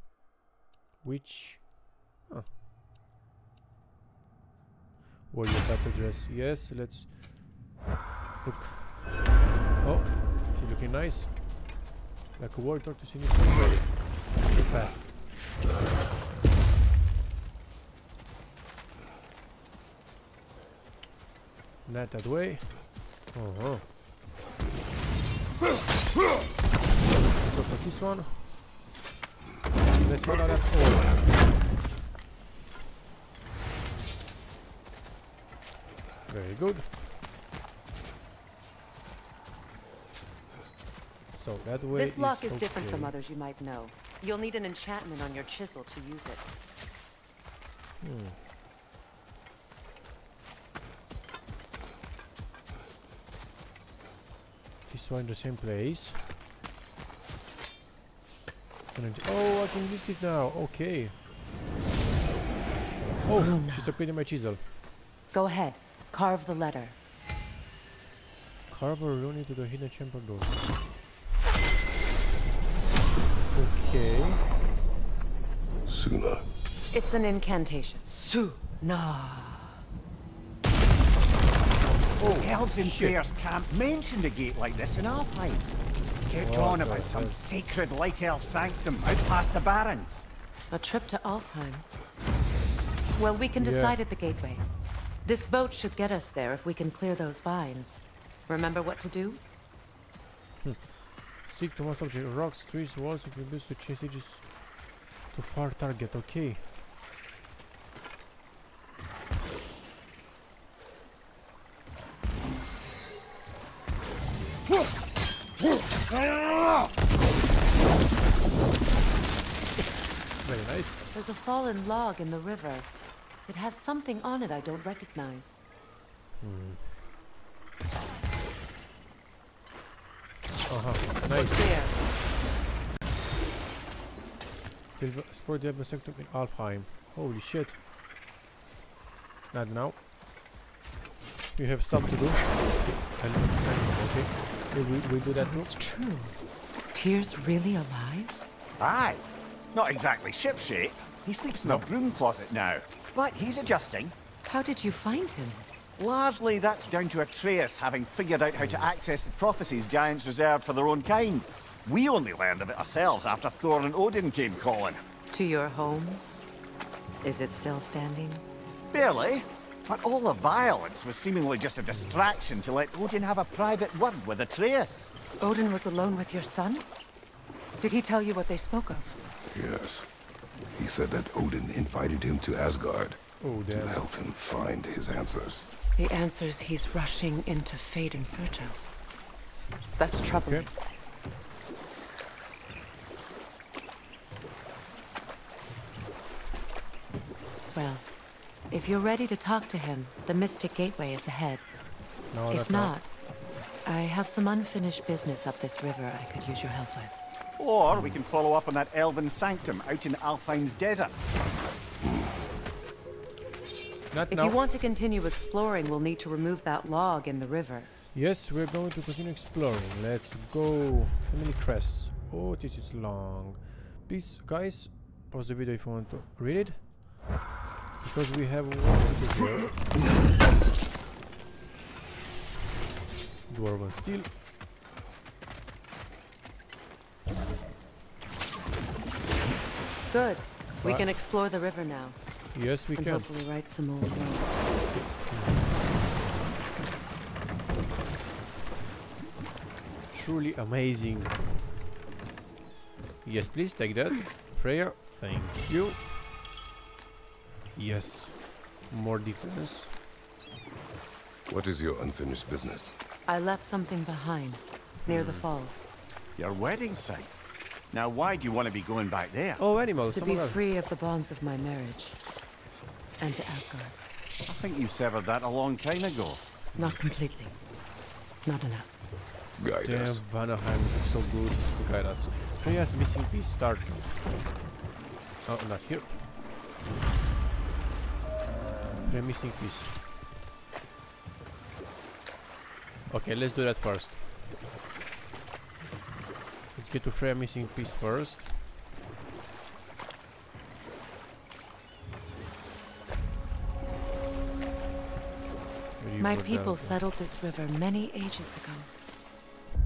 Which? Huh. Warrior battle dress. Yes. Let's look. Oh, she's looking nice. Like a warrior to see the path. Not that way. Uh huh. Go for this one. Let's follow that all. Very good. So that way This lock is, is different from others you might know. You'll need an enchantment on your chisel to use it. Hmm. This one in the same place. And oh, I can use it now. Okay. Oh, oh she's upgrading my chisel. Go ahead. Carve the letter. Carve a rune into the hidden chamber door. Okay. Suna. It's an incantation. Su na. Oh, elves in Freyr's camp mentioned a gate like this in Alfheim. Kept What on the about some hell? sacred light elf sanctum out past the barrens. A trip to Alfheim. Well, we can Yeah. decide at the gateway. This boat should get us there if we can clear those vines. Remember what to do? Hmm. Seek to one subject. Rocks, trees, walls, you can use to change stages to far target. Okay. Very nice. There's a fallen log in the river. It has something on it I don't recognize. Uh-huh. Nice. There. Till sport the sector in Alfheim. Holy shit. Not now. We have stuff to do. And okay. We, we, we do So that it's too. true. Tyr's really alive? Aye. Not exactly shipshape. He sleeps in a broom closet now. But he's adjusting. How did you find him? Largely, that's down to Atreus having figured out how to access the prophecies giants reserved for their own kind. We only learned of it ourselves after Thor and Odin came calling. To your home? Is it still standing? Barely. But all the violence was seemingly just a distraction to let Odin have a private word with Atreus. Odin was alone with your son? Did he tell you what they spoke of? Yes. He said that Odin invited him to Asgard Oh to help him find his answers. The answers he's rushing into fate in search of. That's troubling. Okay. Well, if you're ready to talk to him, the Mystic Gateway is ahead. No, if not. not, I have some unfinished business up this river I could use your help with. Or we can follow up on that elven sanctum out in Alfheim's desert. Not If now. you want to continue exploring, we'll need to remove that log in the river. Yes, we're going to continue exploring. Let's go. Family crest. Oh, this is long. Please, guys, pause the video if you want to read it. Because we have work to do Dwarven steel. Good. We can explore the river now. Yes, we and can. hopefully write some old wrongs. Truly amazing. Yes, please take that. Freya, thank you. Yes. More defense. What is your unfinished business? I left something behind, near the Hmm. falls. Your wedding site. Now, why do you want to be going back there? Oh, animals. To oh be my god. free of the bonds of my marriage. And to Asgard. I think you severed that a long time ago. Not completely. Not enough. Guide Damn, us. Vanaheim is so good to guide us. Freya's missing piece start. Oh, not here. Freya missing piece. Okay, let's do that first. Let's get to Freya missing piece first. My people settled this river many ages ago.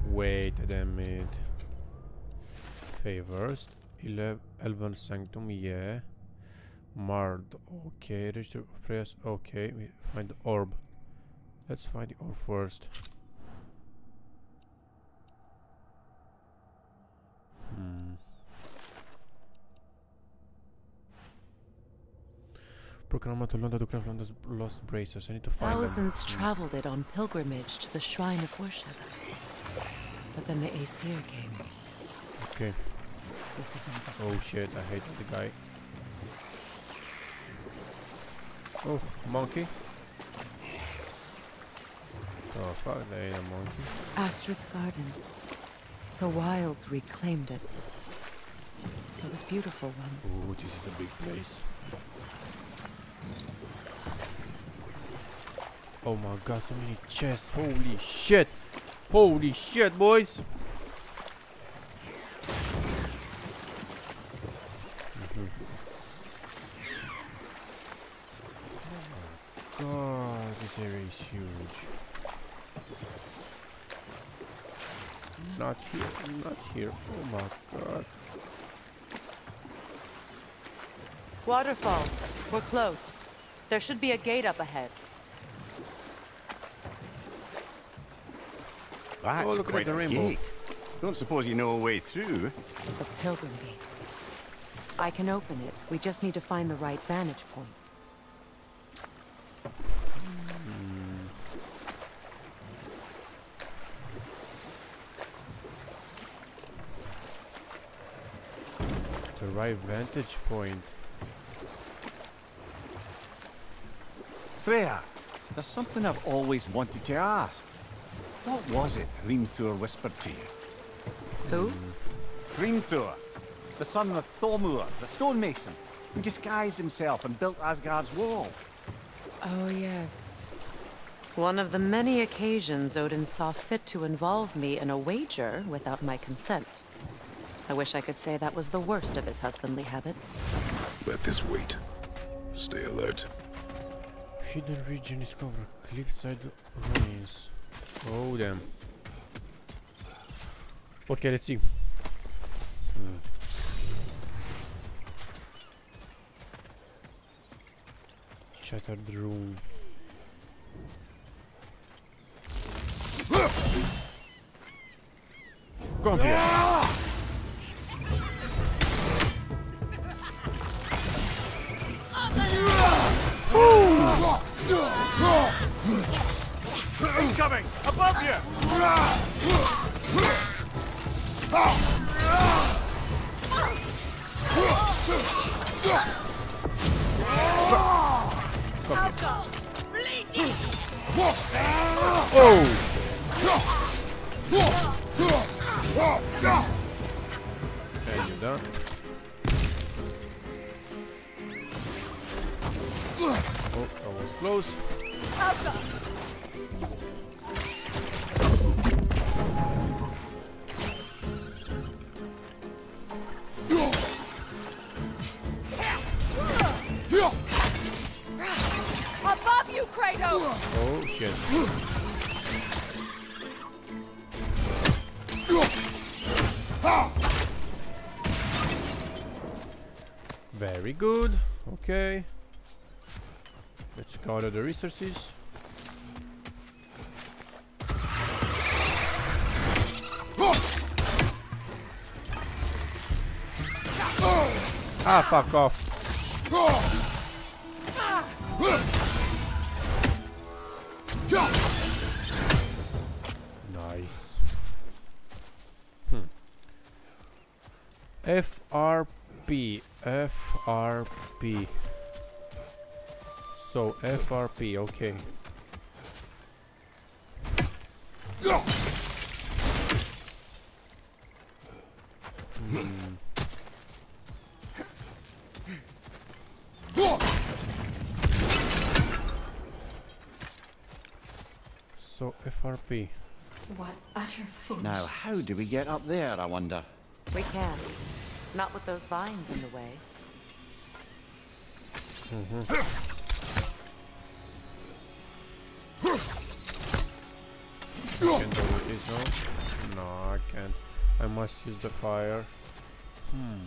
Wait a minute. Favors. Ele Elven Sanctum, yeah. Mard, okay. Richard Freya's, okay. We find the orb. Let's find the orb first. Hmm. Proclama to Lunda to craft Lunda's lost braces. I need to find them. Thousands traveled it on pilgrimage to the shrine of worship. But then the Aesir came. Okay. This is impossible. Oh shit, I hate the guy. Oh, monkey. Oh fuck, they ain't a monkey. Astrid's garden. The wilds reclaimed it. It was beautiful once. Ooh, this is a big place. Oh my god, so many chests. Holy shit. Holy shit, boys. Mhm. Oh my god, this area is huge. Not here, not here. Oh my god. Waterfalls. We're close. There should be a gate up ahead. That's Oh, look at the a rainbow. gate. Don't suppose you know a way through? The Pilgrim Gate. I can open it. We just need to find the right vantage point. The right vantage point. Freya, there's something I've always wanted to ask. What was it Hrimthur whispered to you? Who? Hmm. Hrimthur, the son of Thormur, the stonemason, who disguised himself and built Asgard's wall. Oh, yes. One of the many occasions Odin saw fit to involve me in a wager without my consent. I wish I could say that was the worst of his husbandly habits. Let this wait. Stay alert. Hidden region discovered. Cliffside ruins. Oh damn. Okay, let's see. Hmm. Shattered room. Come here. Let's the resources. Ah, fuck off. Nice. Hmm. FRP. FRP. So, FRP, okay. Hmm. So, FRP. What utter fools. Now, how do we get up there, I wonder? We can. Not with those vines in the way. Can do this now? No, I can't. I must use the fire. Hmm.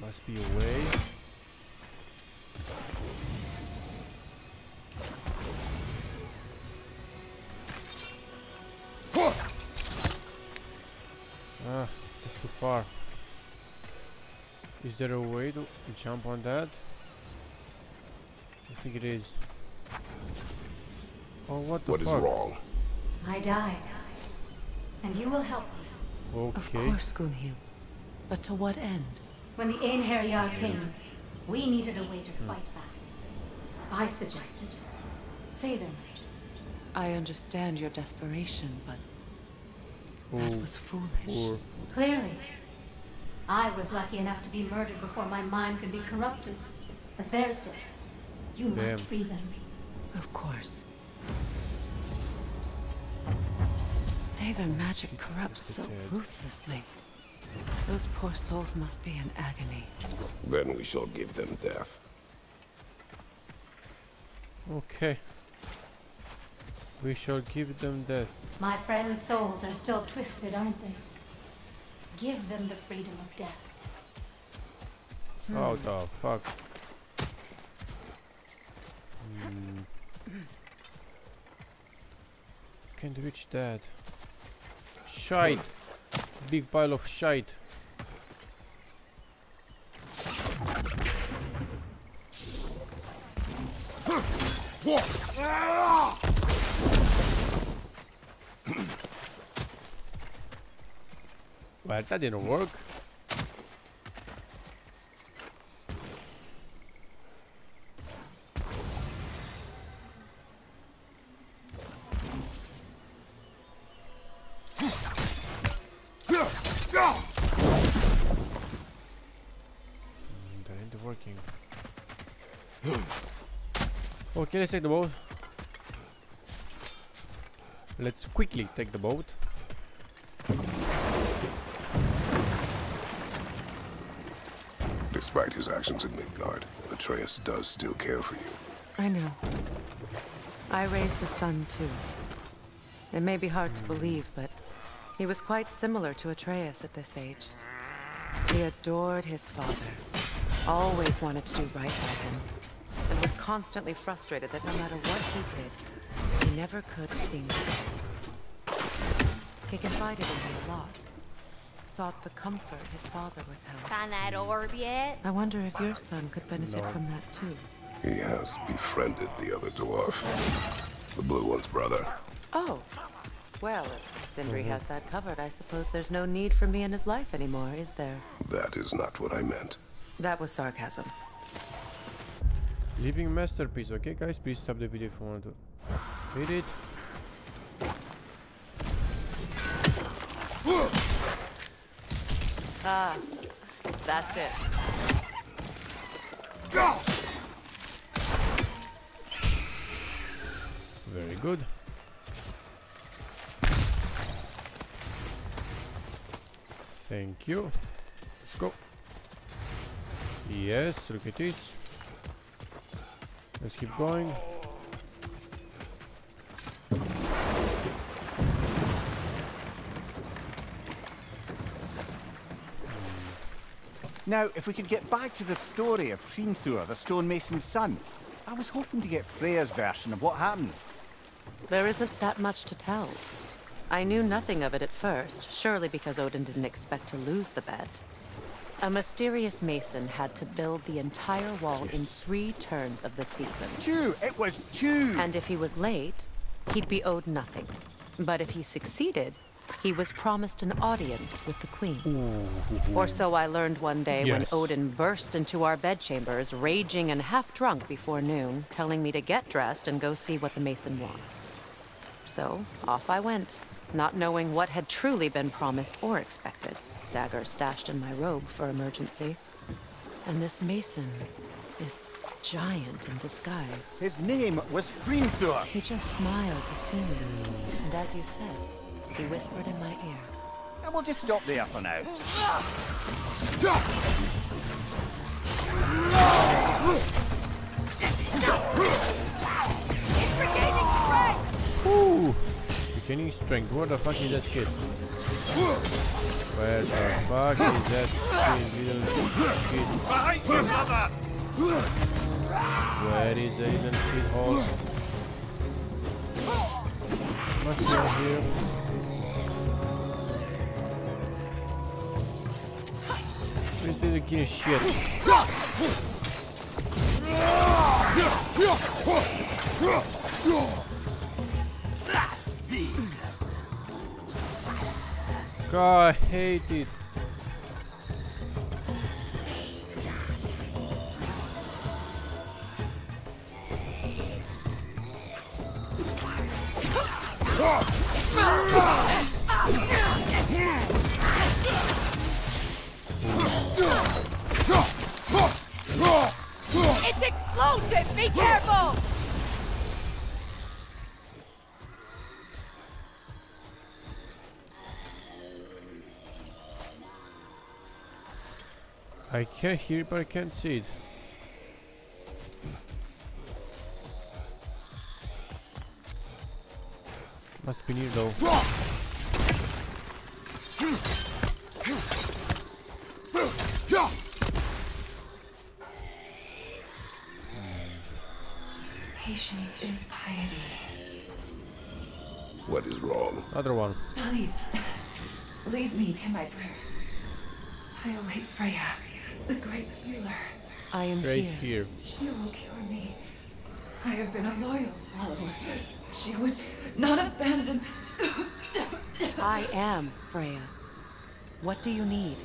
Must be a way. Ah, that's too far. Is there a way to jump on that? I think it is. Oh, what the What is fuck? wrong? I died. And you will help me. Of course, Gunhild. But to what end? When the Einherjar came, we needed a way to hmm. fight back. I suggested Sathermage. I understand your desperation, but that oh, was foolish. poor. Clearly. I was lucky enough to be murdered before my mind could be corrupted, as theirs did. You must free them. Of course. Say their magic corrupts so ruthlessly. Those poor souls must be in agony. Then we shall give them death. Okay. We shall give them death. My friends' souls are still twisted, aren't they? Give them the freedom of death. Oh the fuck. Can't reach that. Shite! Big pile of shite. Well, that didn't work. Let's take the boat. Let's quickly take the boat. Despite his actions in Midgard, Atreus does still care for you. I know. I raised a son too. It may be hard to believe, but he was quite similar to Atreus at this age. He adored his father, always wanted to do right by him, and was constantly frustrated that no matter what he did, he never could seem to please him. He confided in me a lot, sought the comfort his father withheld. Find that orb yet? I wonder if your son could benefit No. from that too. He has befriended the other dwarf. The blue one's brother. Oh. Well, if Sindri has that covered, I suppose there's no need for me in his life anymore, is there? That is not what I meant. That was sarcasm. Living masterpiece. Okay, guys, please stop the video if you want to read it. Ah, that's it. Go very good. Thank you. Let's go. Yes, look at this. Let's keep going. Now, if we could get back to the story of Hrimthur, the stonemason's son, I was hoping to get Freya's version of what happened. There isn't that much to tell. I knew nothing of it at first, surely because Odin didn't expect to lose the bet. A mysterious mason had to build the entire wall in three turns of the season. Two! It was two! And if he was late, he'd be owed nothing. But if he succeeded, he was promised an audience with the queen. Or so I learned one day when Odin burst into our bedchambers, raging and half drunk before noon, telling me to get dressed and go see what the mason wants. So off I went, not knowing what had truly been promised or expected. Dagger stashed in my robe for emergency. And this mason, this giant in disguise. His name was Hrimthur! He just smiled to see me. And as you said, he whispered in my ear. And we'll just stop there for now. Ooh! Beginning strength. What the fuck is that shit? Where the fuck is that little shit? Behind you, brother! Where is the little shit hole? Must be here. Where's the little shit? God, I hate it. I can hear it, but I can't see it. Must be near though. Patience is piety. What is wrong? Other one. Please, leave me to my prayers. I await Freya, the great healer. I am Grace here. here. She will cure me. I have been a loyal follower. She would not abandon. I am Freya. What do you need?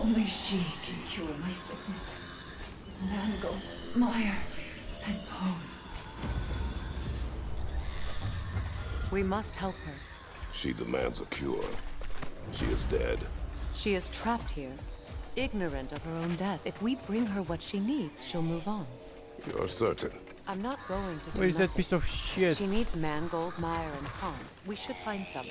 Only she can cure my sickness. With mangold, mire, and bone. We must help her. She demands a cure. She is dead. She is trapped here, ignorant of her own death. If we bring her what she needs, she'll move on. You're certain? I'm not going to Where is that piece of shit? She needs mangold, mire, and pond. We should find some.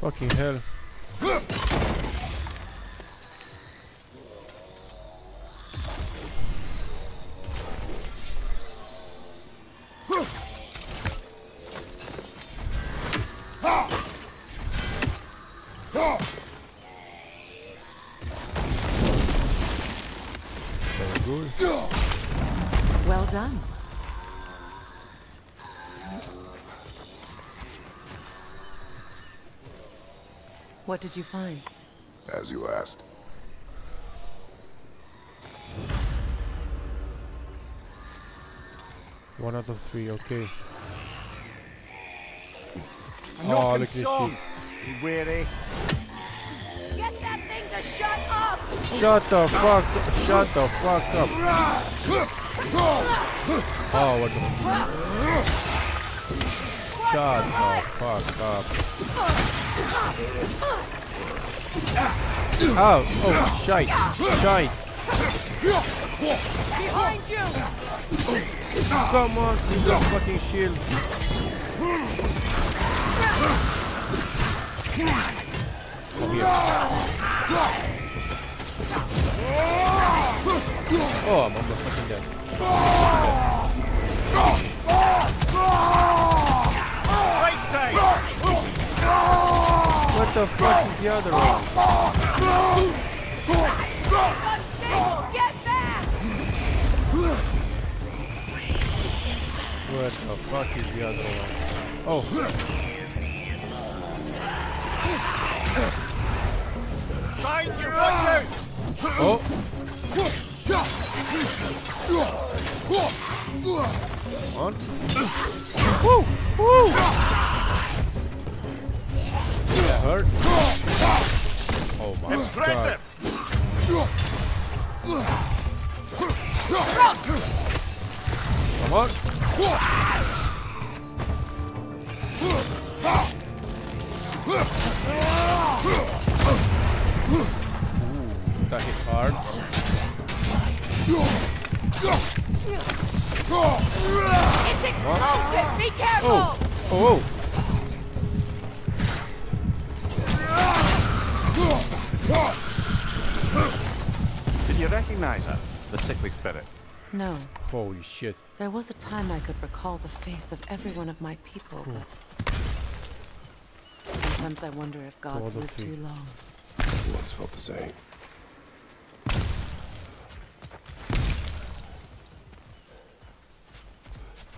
Fucking hell. Very good. Well done. What did you find? As you asked. One out of three, okay. A Oh, knocking ah, look at this song. Be wary. Get that thing to shut up! Shut the fuck up! Shut the fuck up. Oh, what the fuck? Shut the fuck up. Oh, oh, shite. Shite. Behind you! Come on, with the fucking shield. Oh, I'm almost fucking dead. Side! the fuck is the other one? Where the fuck is the other one? Oh, Mind you, watch out! oh, on. Woo, woo. That hurt. Oh my god. Come on. Ooh, that hit hard. It's explosive! Be careful! Oh, oh, Did you recognize her? The sickly spirit. No. oh. Holy shit. There was a time I could recall the face of every one of my people, but sometimes I wonder if gods Father live too. too Once felt the same.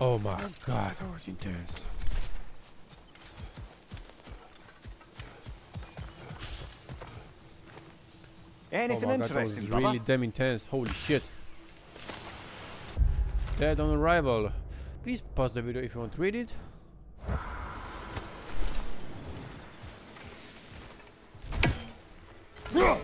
Oh my oh. god, that was intense. Anything oh my god, that interesting, was really damn intense. Holy shit. Dead on arrival. Please pause the video if you want to read it. Oh,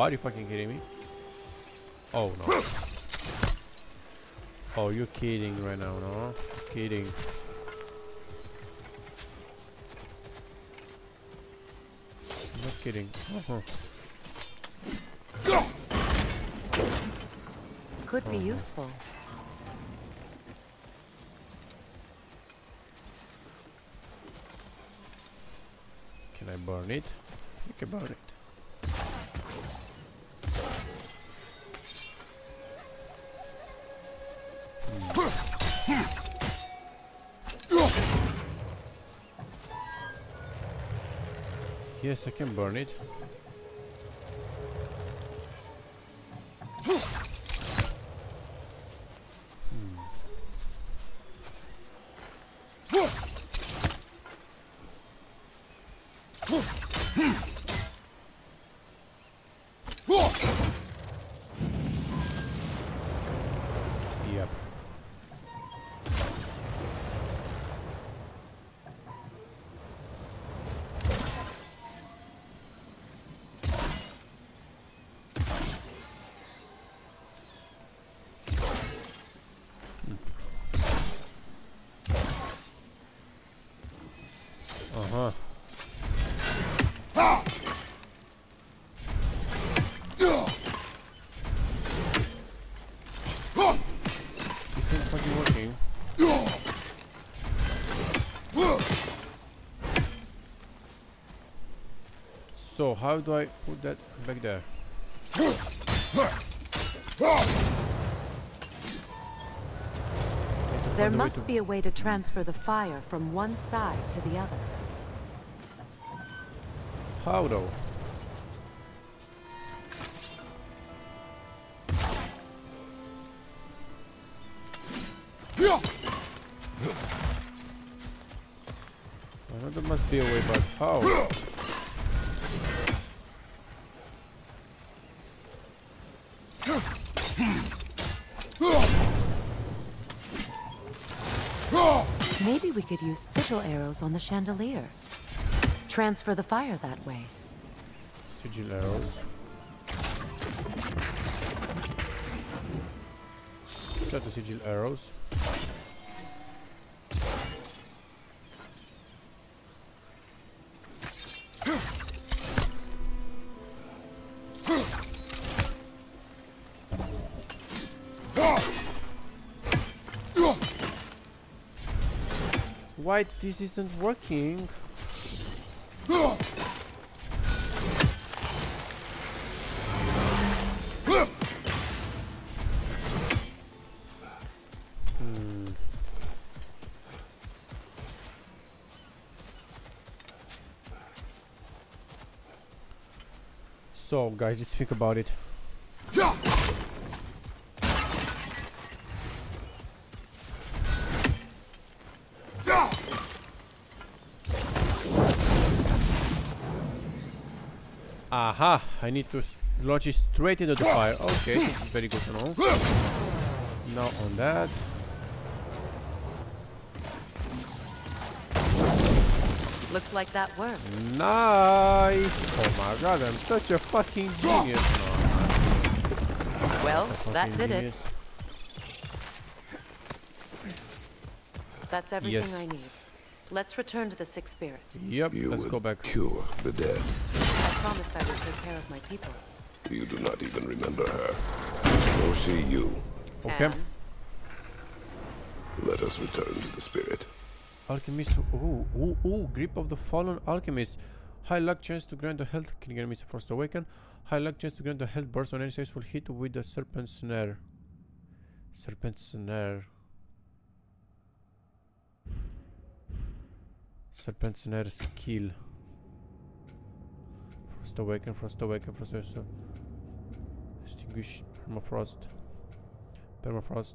are you fucking kidding me? Oh no. [LAUGHS] Oh, you're kidding right now, no? Kidding. I'm kidding. Uh-huh. [LAUGHS] Could be useful. Can I burn it? You can burn it. Yes, I can burn it. So how do I put that back there? There find a way must be a way to transfer the fire from one side to the other. How though? I know there must be a way, but how? Could use sigil arrows on the chandelier. Transfer the fire that way. Sigil arrows. Got the sigil arrows. Why this isn't working? Hmm. So, guys, let's think about it. I need to s- launch it straight into the fire. Okay, this is very good to know. Now on that. Looks like that worked. Nice! Oh my god, I'm such a fucking genius now. Well, A that fucking did it. That's everything Yes. I need. Let's return to the Sixth Spirit. Yep, You let's go back. cure the dead. I promised I would take care of my people. You do not even remember her. Nor she you. Okay. And Let us return to the spirit. Alchemist. Ooh, ooh, ooh. Grip of the Fallen Alchemist. High luck chance to grant a health. Can you get me Frost Awaken? High luck chance to grant a health burst on any successful hit with the Serpent Snare. Serpent Snare. Serpent Snare skill. Frost Awaken, Frost Awaken, Frost Awaken. Extinguish Permafrost. Permafrost.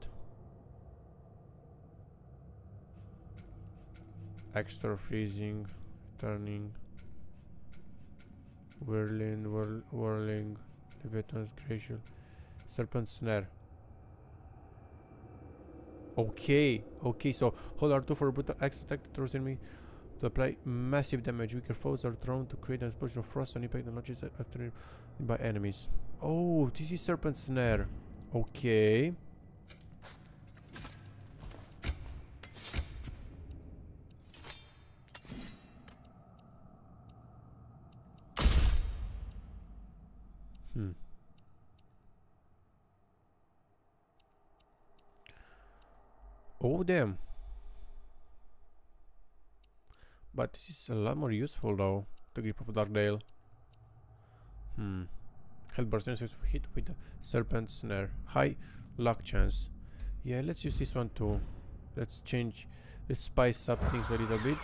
extra freezing, turning, whirling, whirl, whirling, Leviathan's glacial, serpent snare. Okay, okay, so hold R2 for brutal axe attack throws enemy to apply massive damage. Weaker foes are thrown to create an explosion of frost and impact the launches after by enemies. Oh, this is serpent snare. Okay. Hmm. Oh damn. But this is a lot more useful though. The grip of Darkdale. Hmm. Health burst and successful hit with the serpent snare. High luck chance. Yeah, let's use this one too. Let's change let's spice up things a little bit.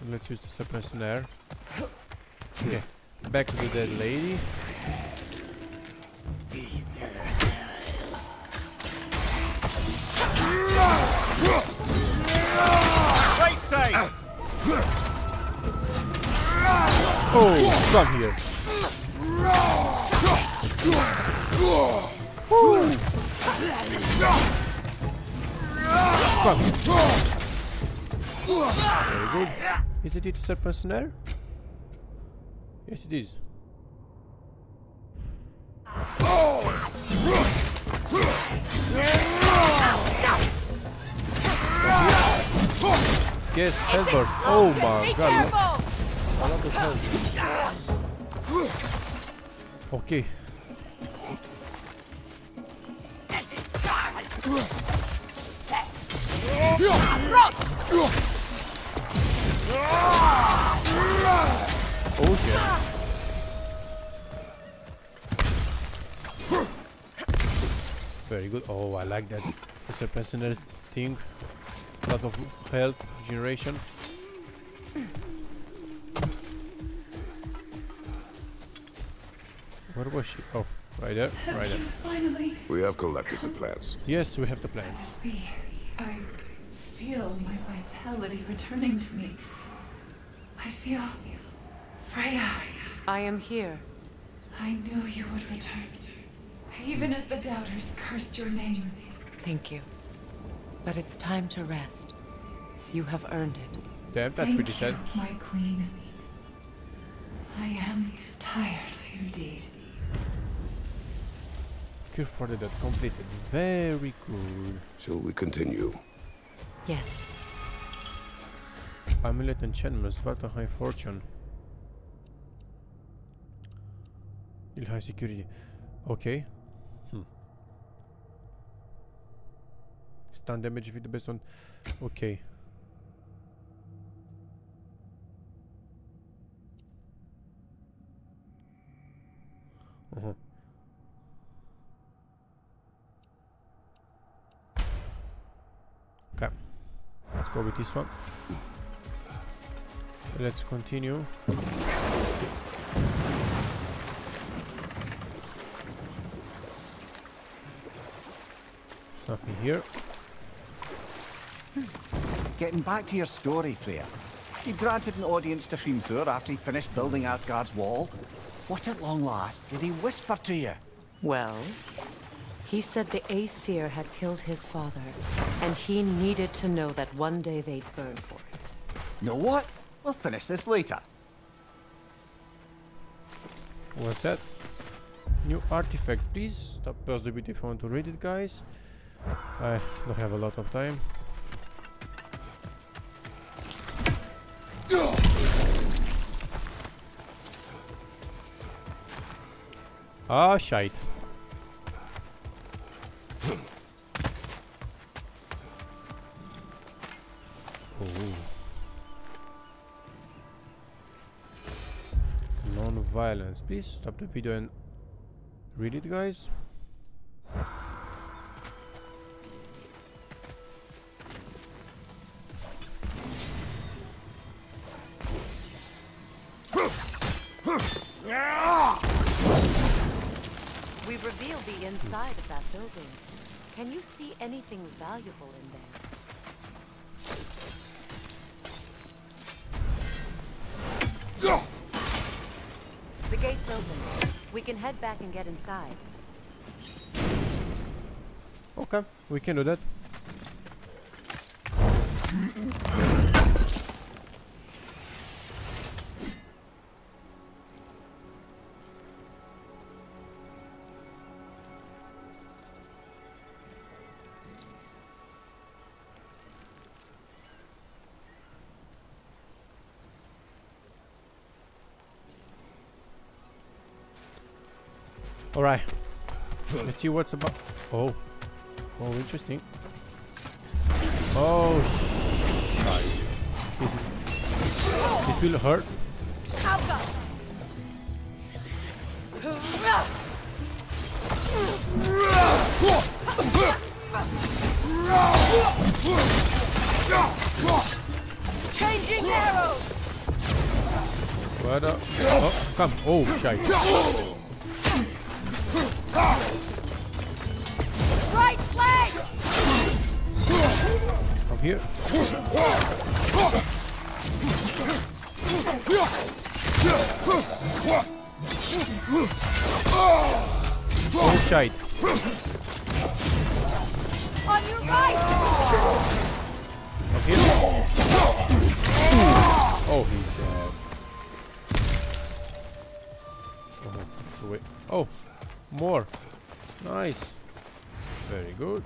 And let's use the serpent snare. Yeah. Back to the dead lady. Right side! Oh, come here. Woo. Come here. Very good. Is it it serpent snare? Yes, it is. Oh. Yes, Hellburst. Oh my god. Okay. Oh shit. Very good. Oh, I like that. It's a personal thing. Lot of health generation. Where was she? Oh, right there, Have right there. finally? We have collected the plans. Yes, we have the plans. See, I feel my vitality returning to me. I feel Freya. I am here. I knew you would return, even as the doubters cursed your name. Thank you. But it's time to rest. You have earned it. Damn, that's Thank pretty sad. you, my queen. I am tired indeed. Cure for the dead completed. Very good. Shall we continue? Yes. Amulet enchantments, Varta high fortune. Il high security. Okay. stun damage with based on... Okay. Uh -huh. Okay. Let's go with this one. Let's continue. Nothing here. Getting back to your story, Freya. You granted an audience to Hrimthur after he finished building Asgard's wall. What at long last did he whisper to you? Well, he said the Aesir had killed his father, and he needed to know that one day they'd burn for it. Know what? We'll finish this later. What's that? New artifact. Please stop pause the video if you want to read it, guys. I don't have a lot of time. Ah, shite. Oh. Non-violence. Please stop the video and read it, guys. Building. Can you see anything valuable in there? The gate's open. We can head back and get inside. Okay, we can do that. Alright. Let's see what's about. Oh. Oh, interesting. Oh, shit. This will hurt. Changing arrows! What up? Oh, come. Oh, shite. Right flank! Come here. Oh, shite. On your right! Come here. Oh, he's dead. Oh, wait. Oh, more. Nice. Very good.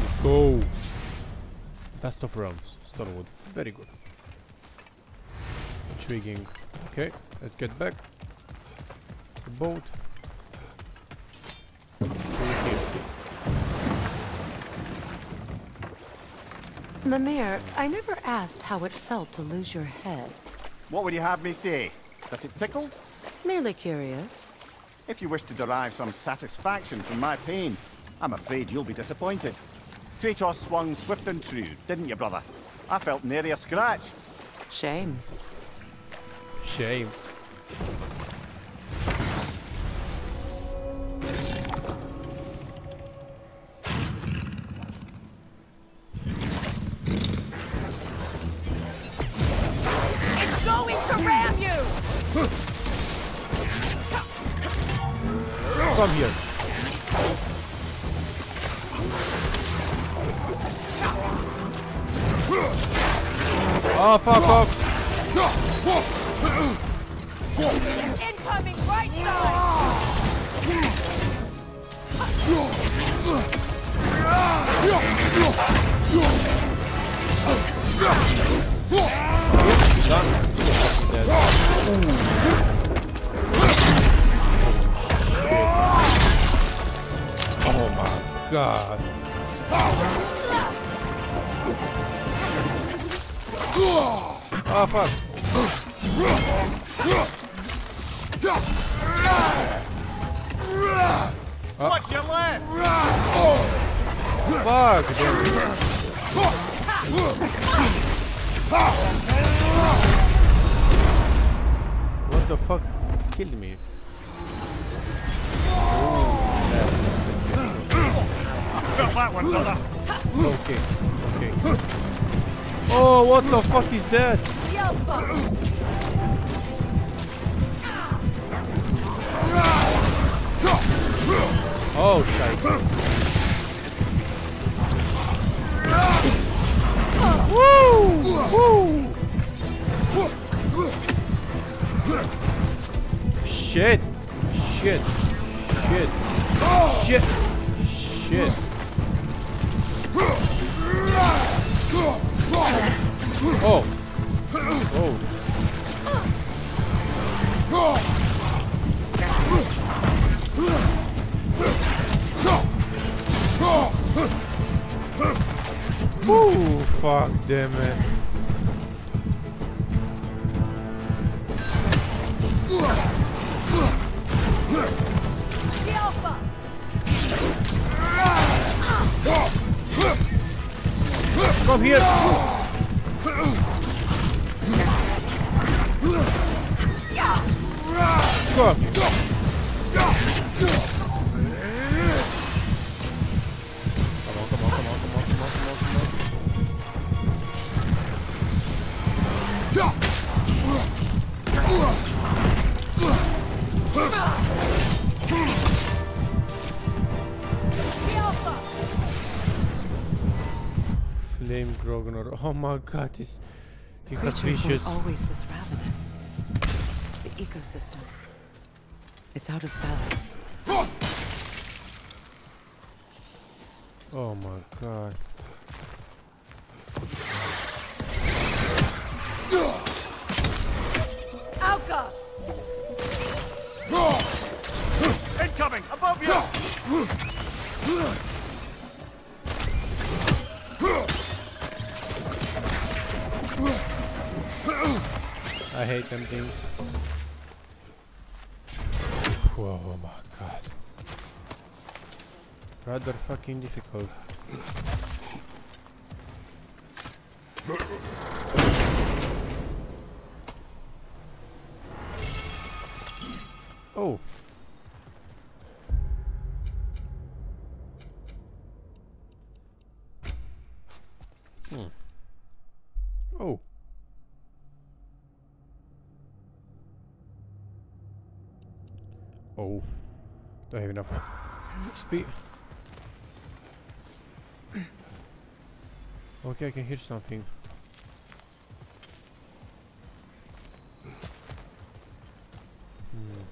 Let's go. Dust of Realms. Stonewood. Very good. Intriguing. Okay, let's get back. The boat. Over here. Mimir, I never asked how it felt to lose your head. What would you have me say? That it tickled? Merely curious. If you wish to derive some satisfaction from my pain, I'm afraid you'll be disappointed. Kratos swung swift and true, didn't you, brother? I felt nary a scratch. Shame. Shame. Oh my god, this these are Creatures vicious. always this my god. Rather fucking difficult. Oh. Hmm. Oh. Oh. Don't have enough speed. Okay, I can hear something. Hmm.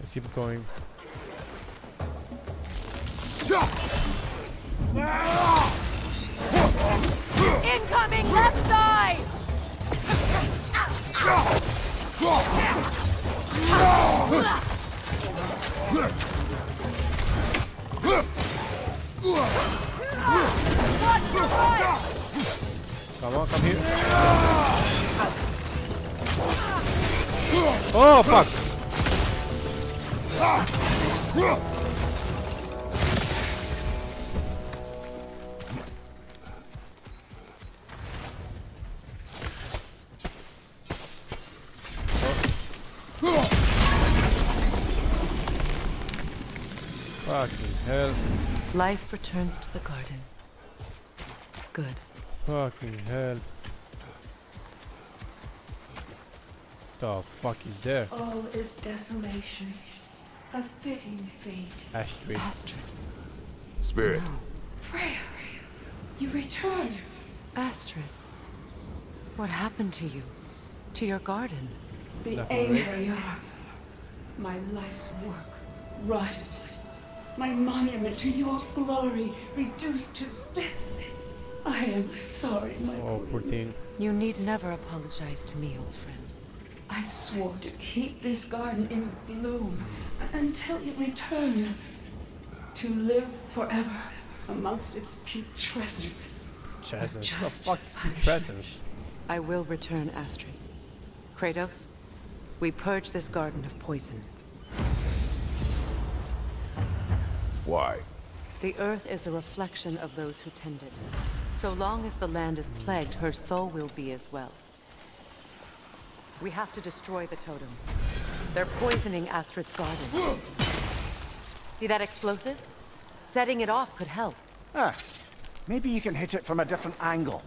Let's keep going. Incoming left side! [LAUGHS] Come on, come here. Oh, fuck! Life returns to the garden. Good. Fucking hell. The fuck is there? All is desolation. A fitting fate. Astrid. Astrid. Spirit. Freya, you return. Astrid. What happened to you? To your garden? The Nothing, aim right? they are. My life's work rotted. My monument to your glory reduced to this. I am sorry, my Oh, poor thing. You need never apologize to me, old friend. I swore to keep this garden in bloom until you return. To live forever amongst its putrescence. Presence. The Just fuck is punishment. presence? I will return, Astrid. Kratos, we purge this garden of poison. Why? The earth is a reflection of those who tend it. So long as the land is plagued, her soul will be as well. We have to destroy the totems. They're poisoning Astrid's garden. See that explosive? Setting it off could help. Ah, maybe you can hit it from a different angle.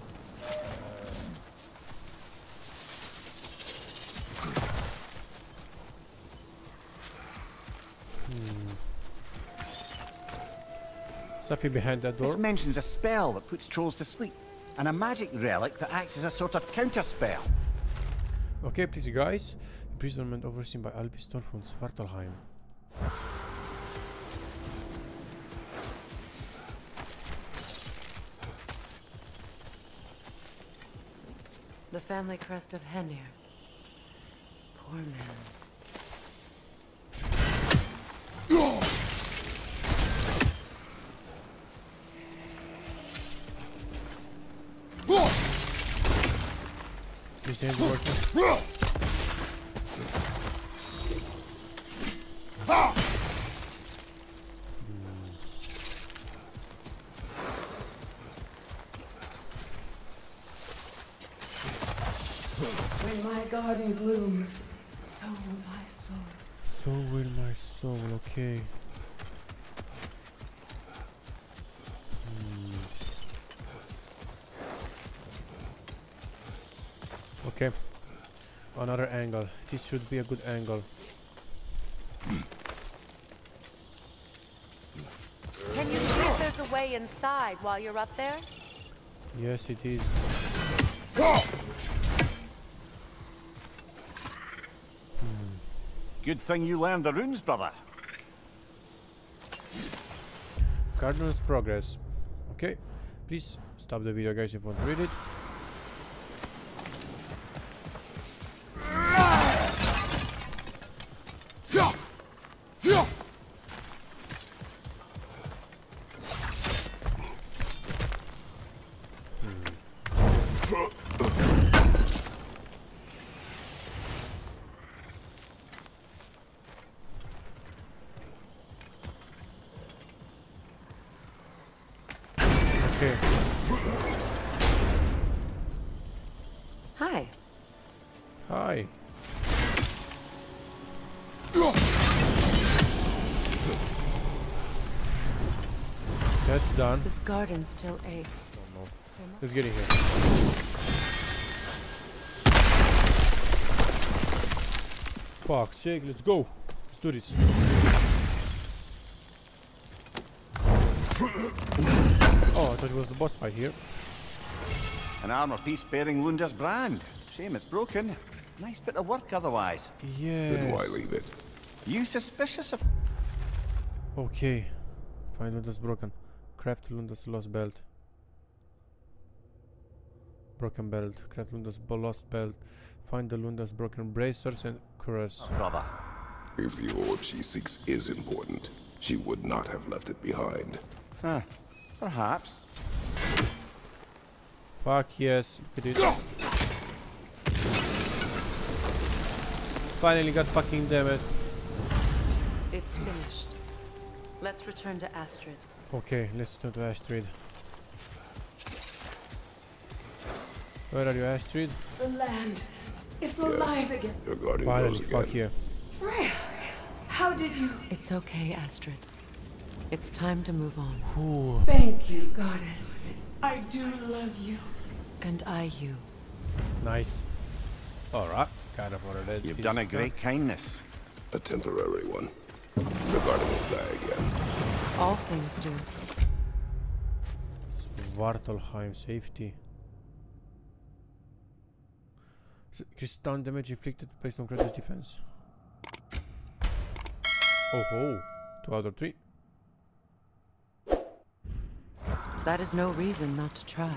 Something behind that door. This mentions a spell that puts trolls to sleep, and a magic relic that acts as a sort of counter spell. Okay, please guys. Imprisonment overseen by Alvistor von Svartalfheim. The family crest of Henir. Poor man. These hands are working. When my garden blooms, so will my soul. So will my soul, okay. Angle. This should be a good angle. Can you see if there's a way inside while you're up there? Yes, it is. Hmm. Good thing you learned the runes, brother. Gardener's progress. Okay. Please stop the video, guys, if you want to read it. Garden still aches. Let's get in here. Fuck's sake, let's go. Let's do this. [COUGHS] Oh, I thought it was the boss fight here. An armor piece bearing Lunda's brand. Shame it's broken. Nice bit of work otherwise. Yeah. Then why Yes. leave it? You suspicious of... Okay. Find Lunda's broken. Craft Lunda's lost belt. Broken belt. Craft Lunda's lost belt. Find the Lunda's broken bracers and cuirass. Ah, brother. If the orb she seeks is important, she would not have left it behind. Huh. Perhaps. Fuck yes. Look at it. Finally got fucking damage. It's finished. Let's return to Astrid. Okay, let's turn to Astrid. Where are you, Astrid? The land. It's alive again. Your guardian Finally, rose fuck again. yeah. Freya, how did you... It's okay, Astrid. It's time to move on. Ooh. Thank you, goddess. I do love you. And I you. Nice. Alright. Kind of what it is. You've done a great kindness. A temporary one. The guardian will die again. All things do. Svartalfheim safety. Increase stun damage inflicted based on Kratos defense. Oh ho! Two out of three. That is no reason not to try.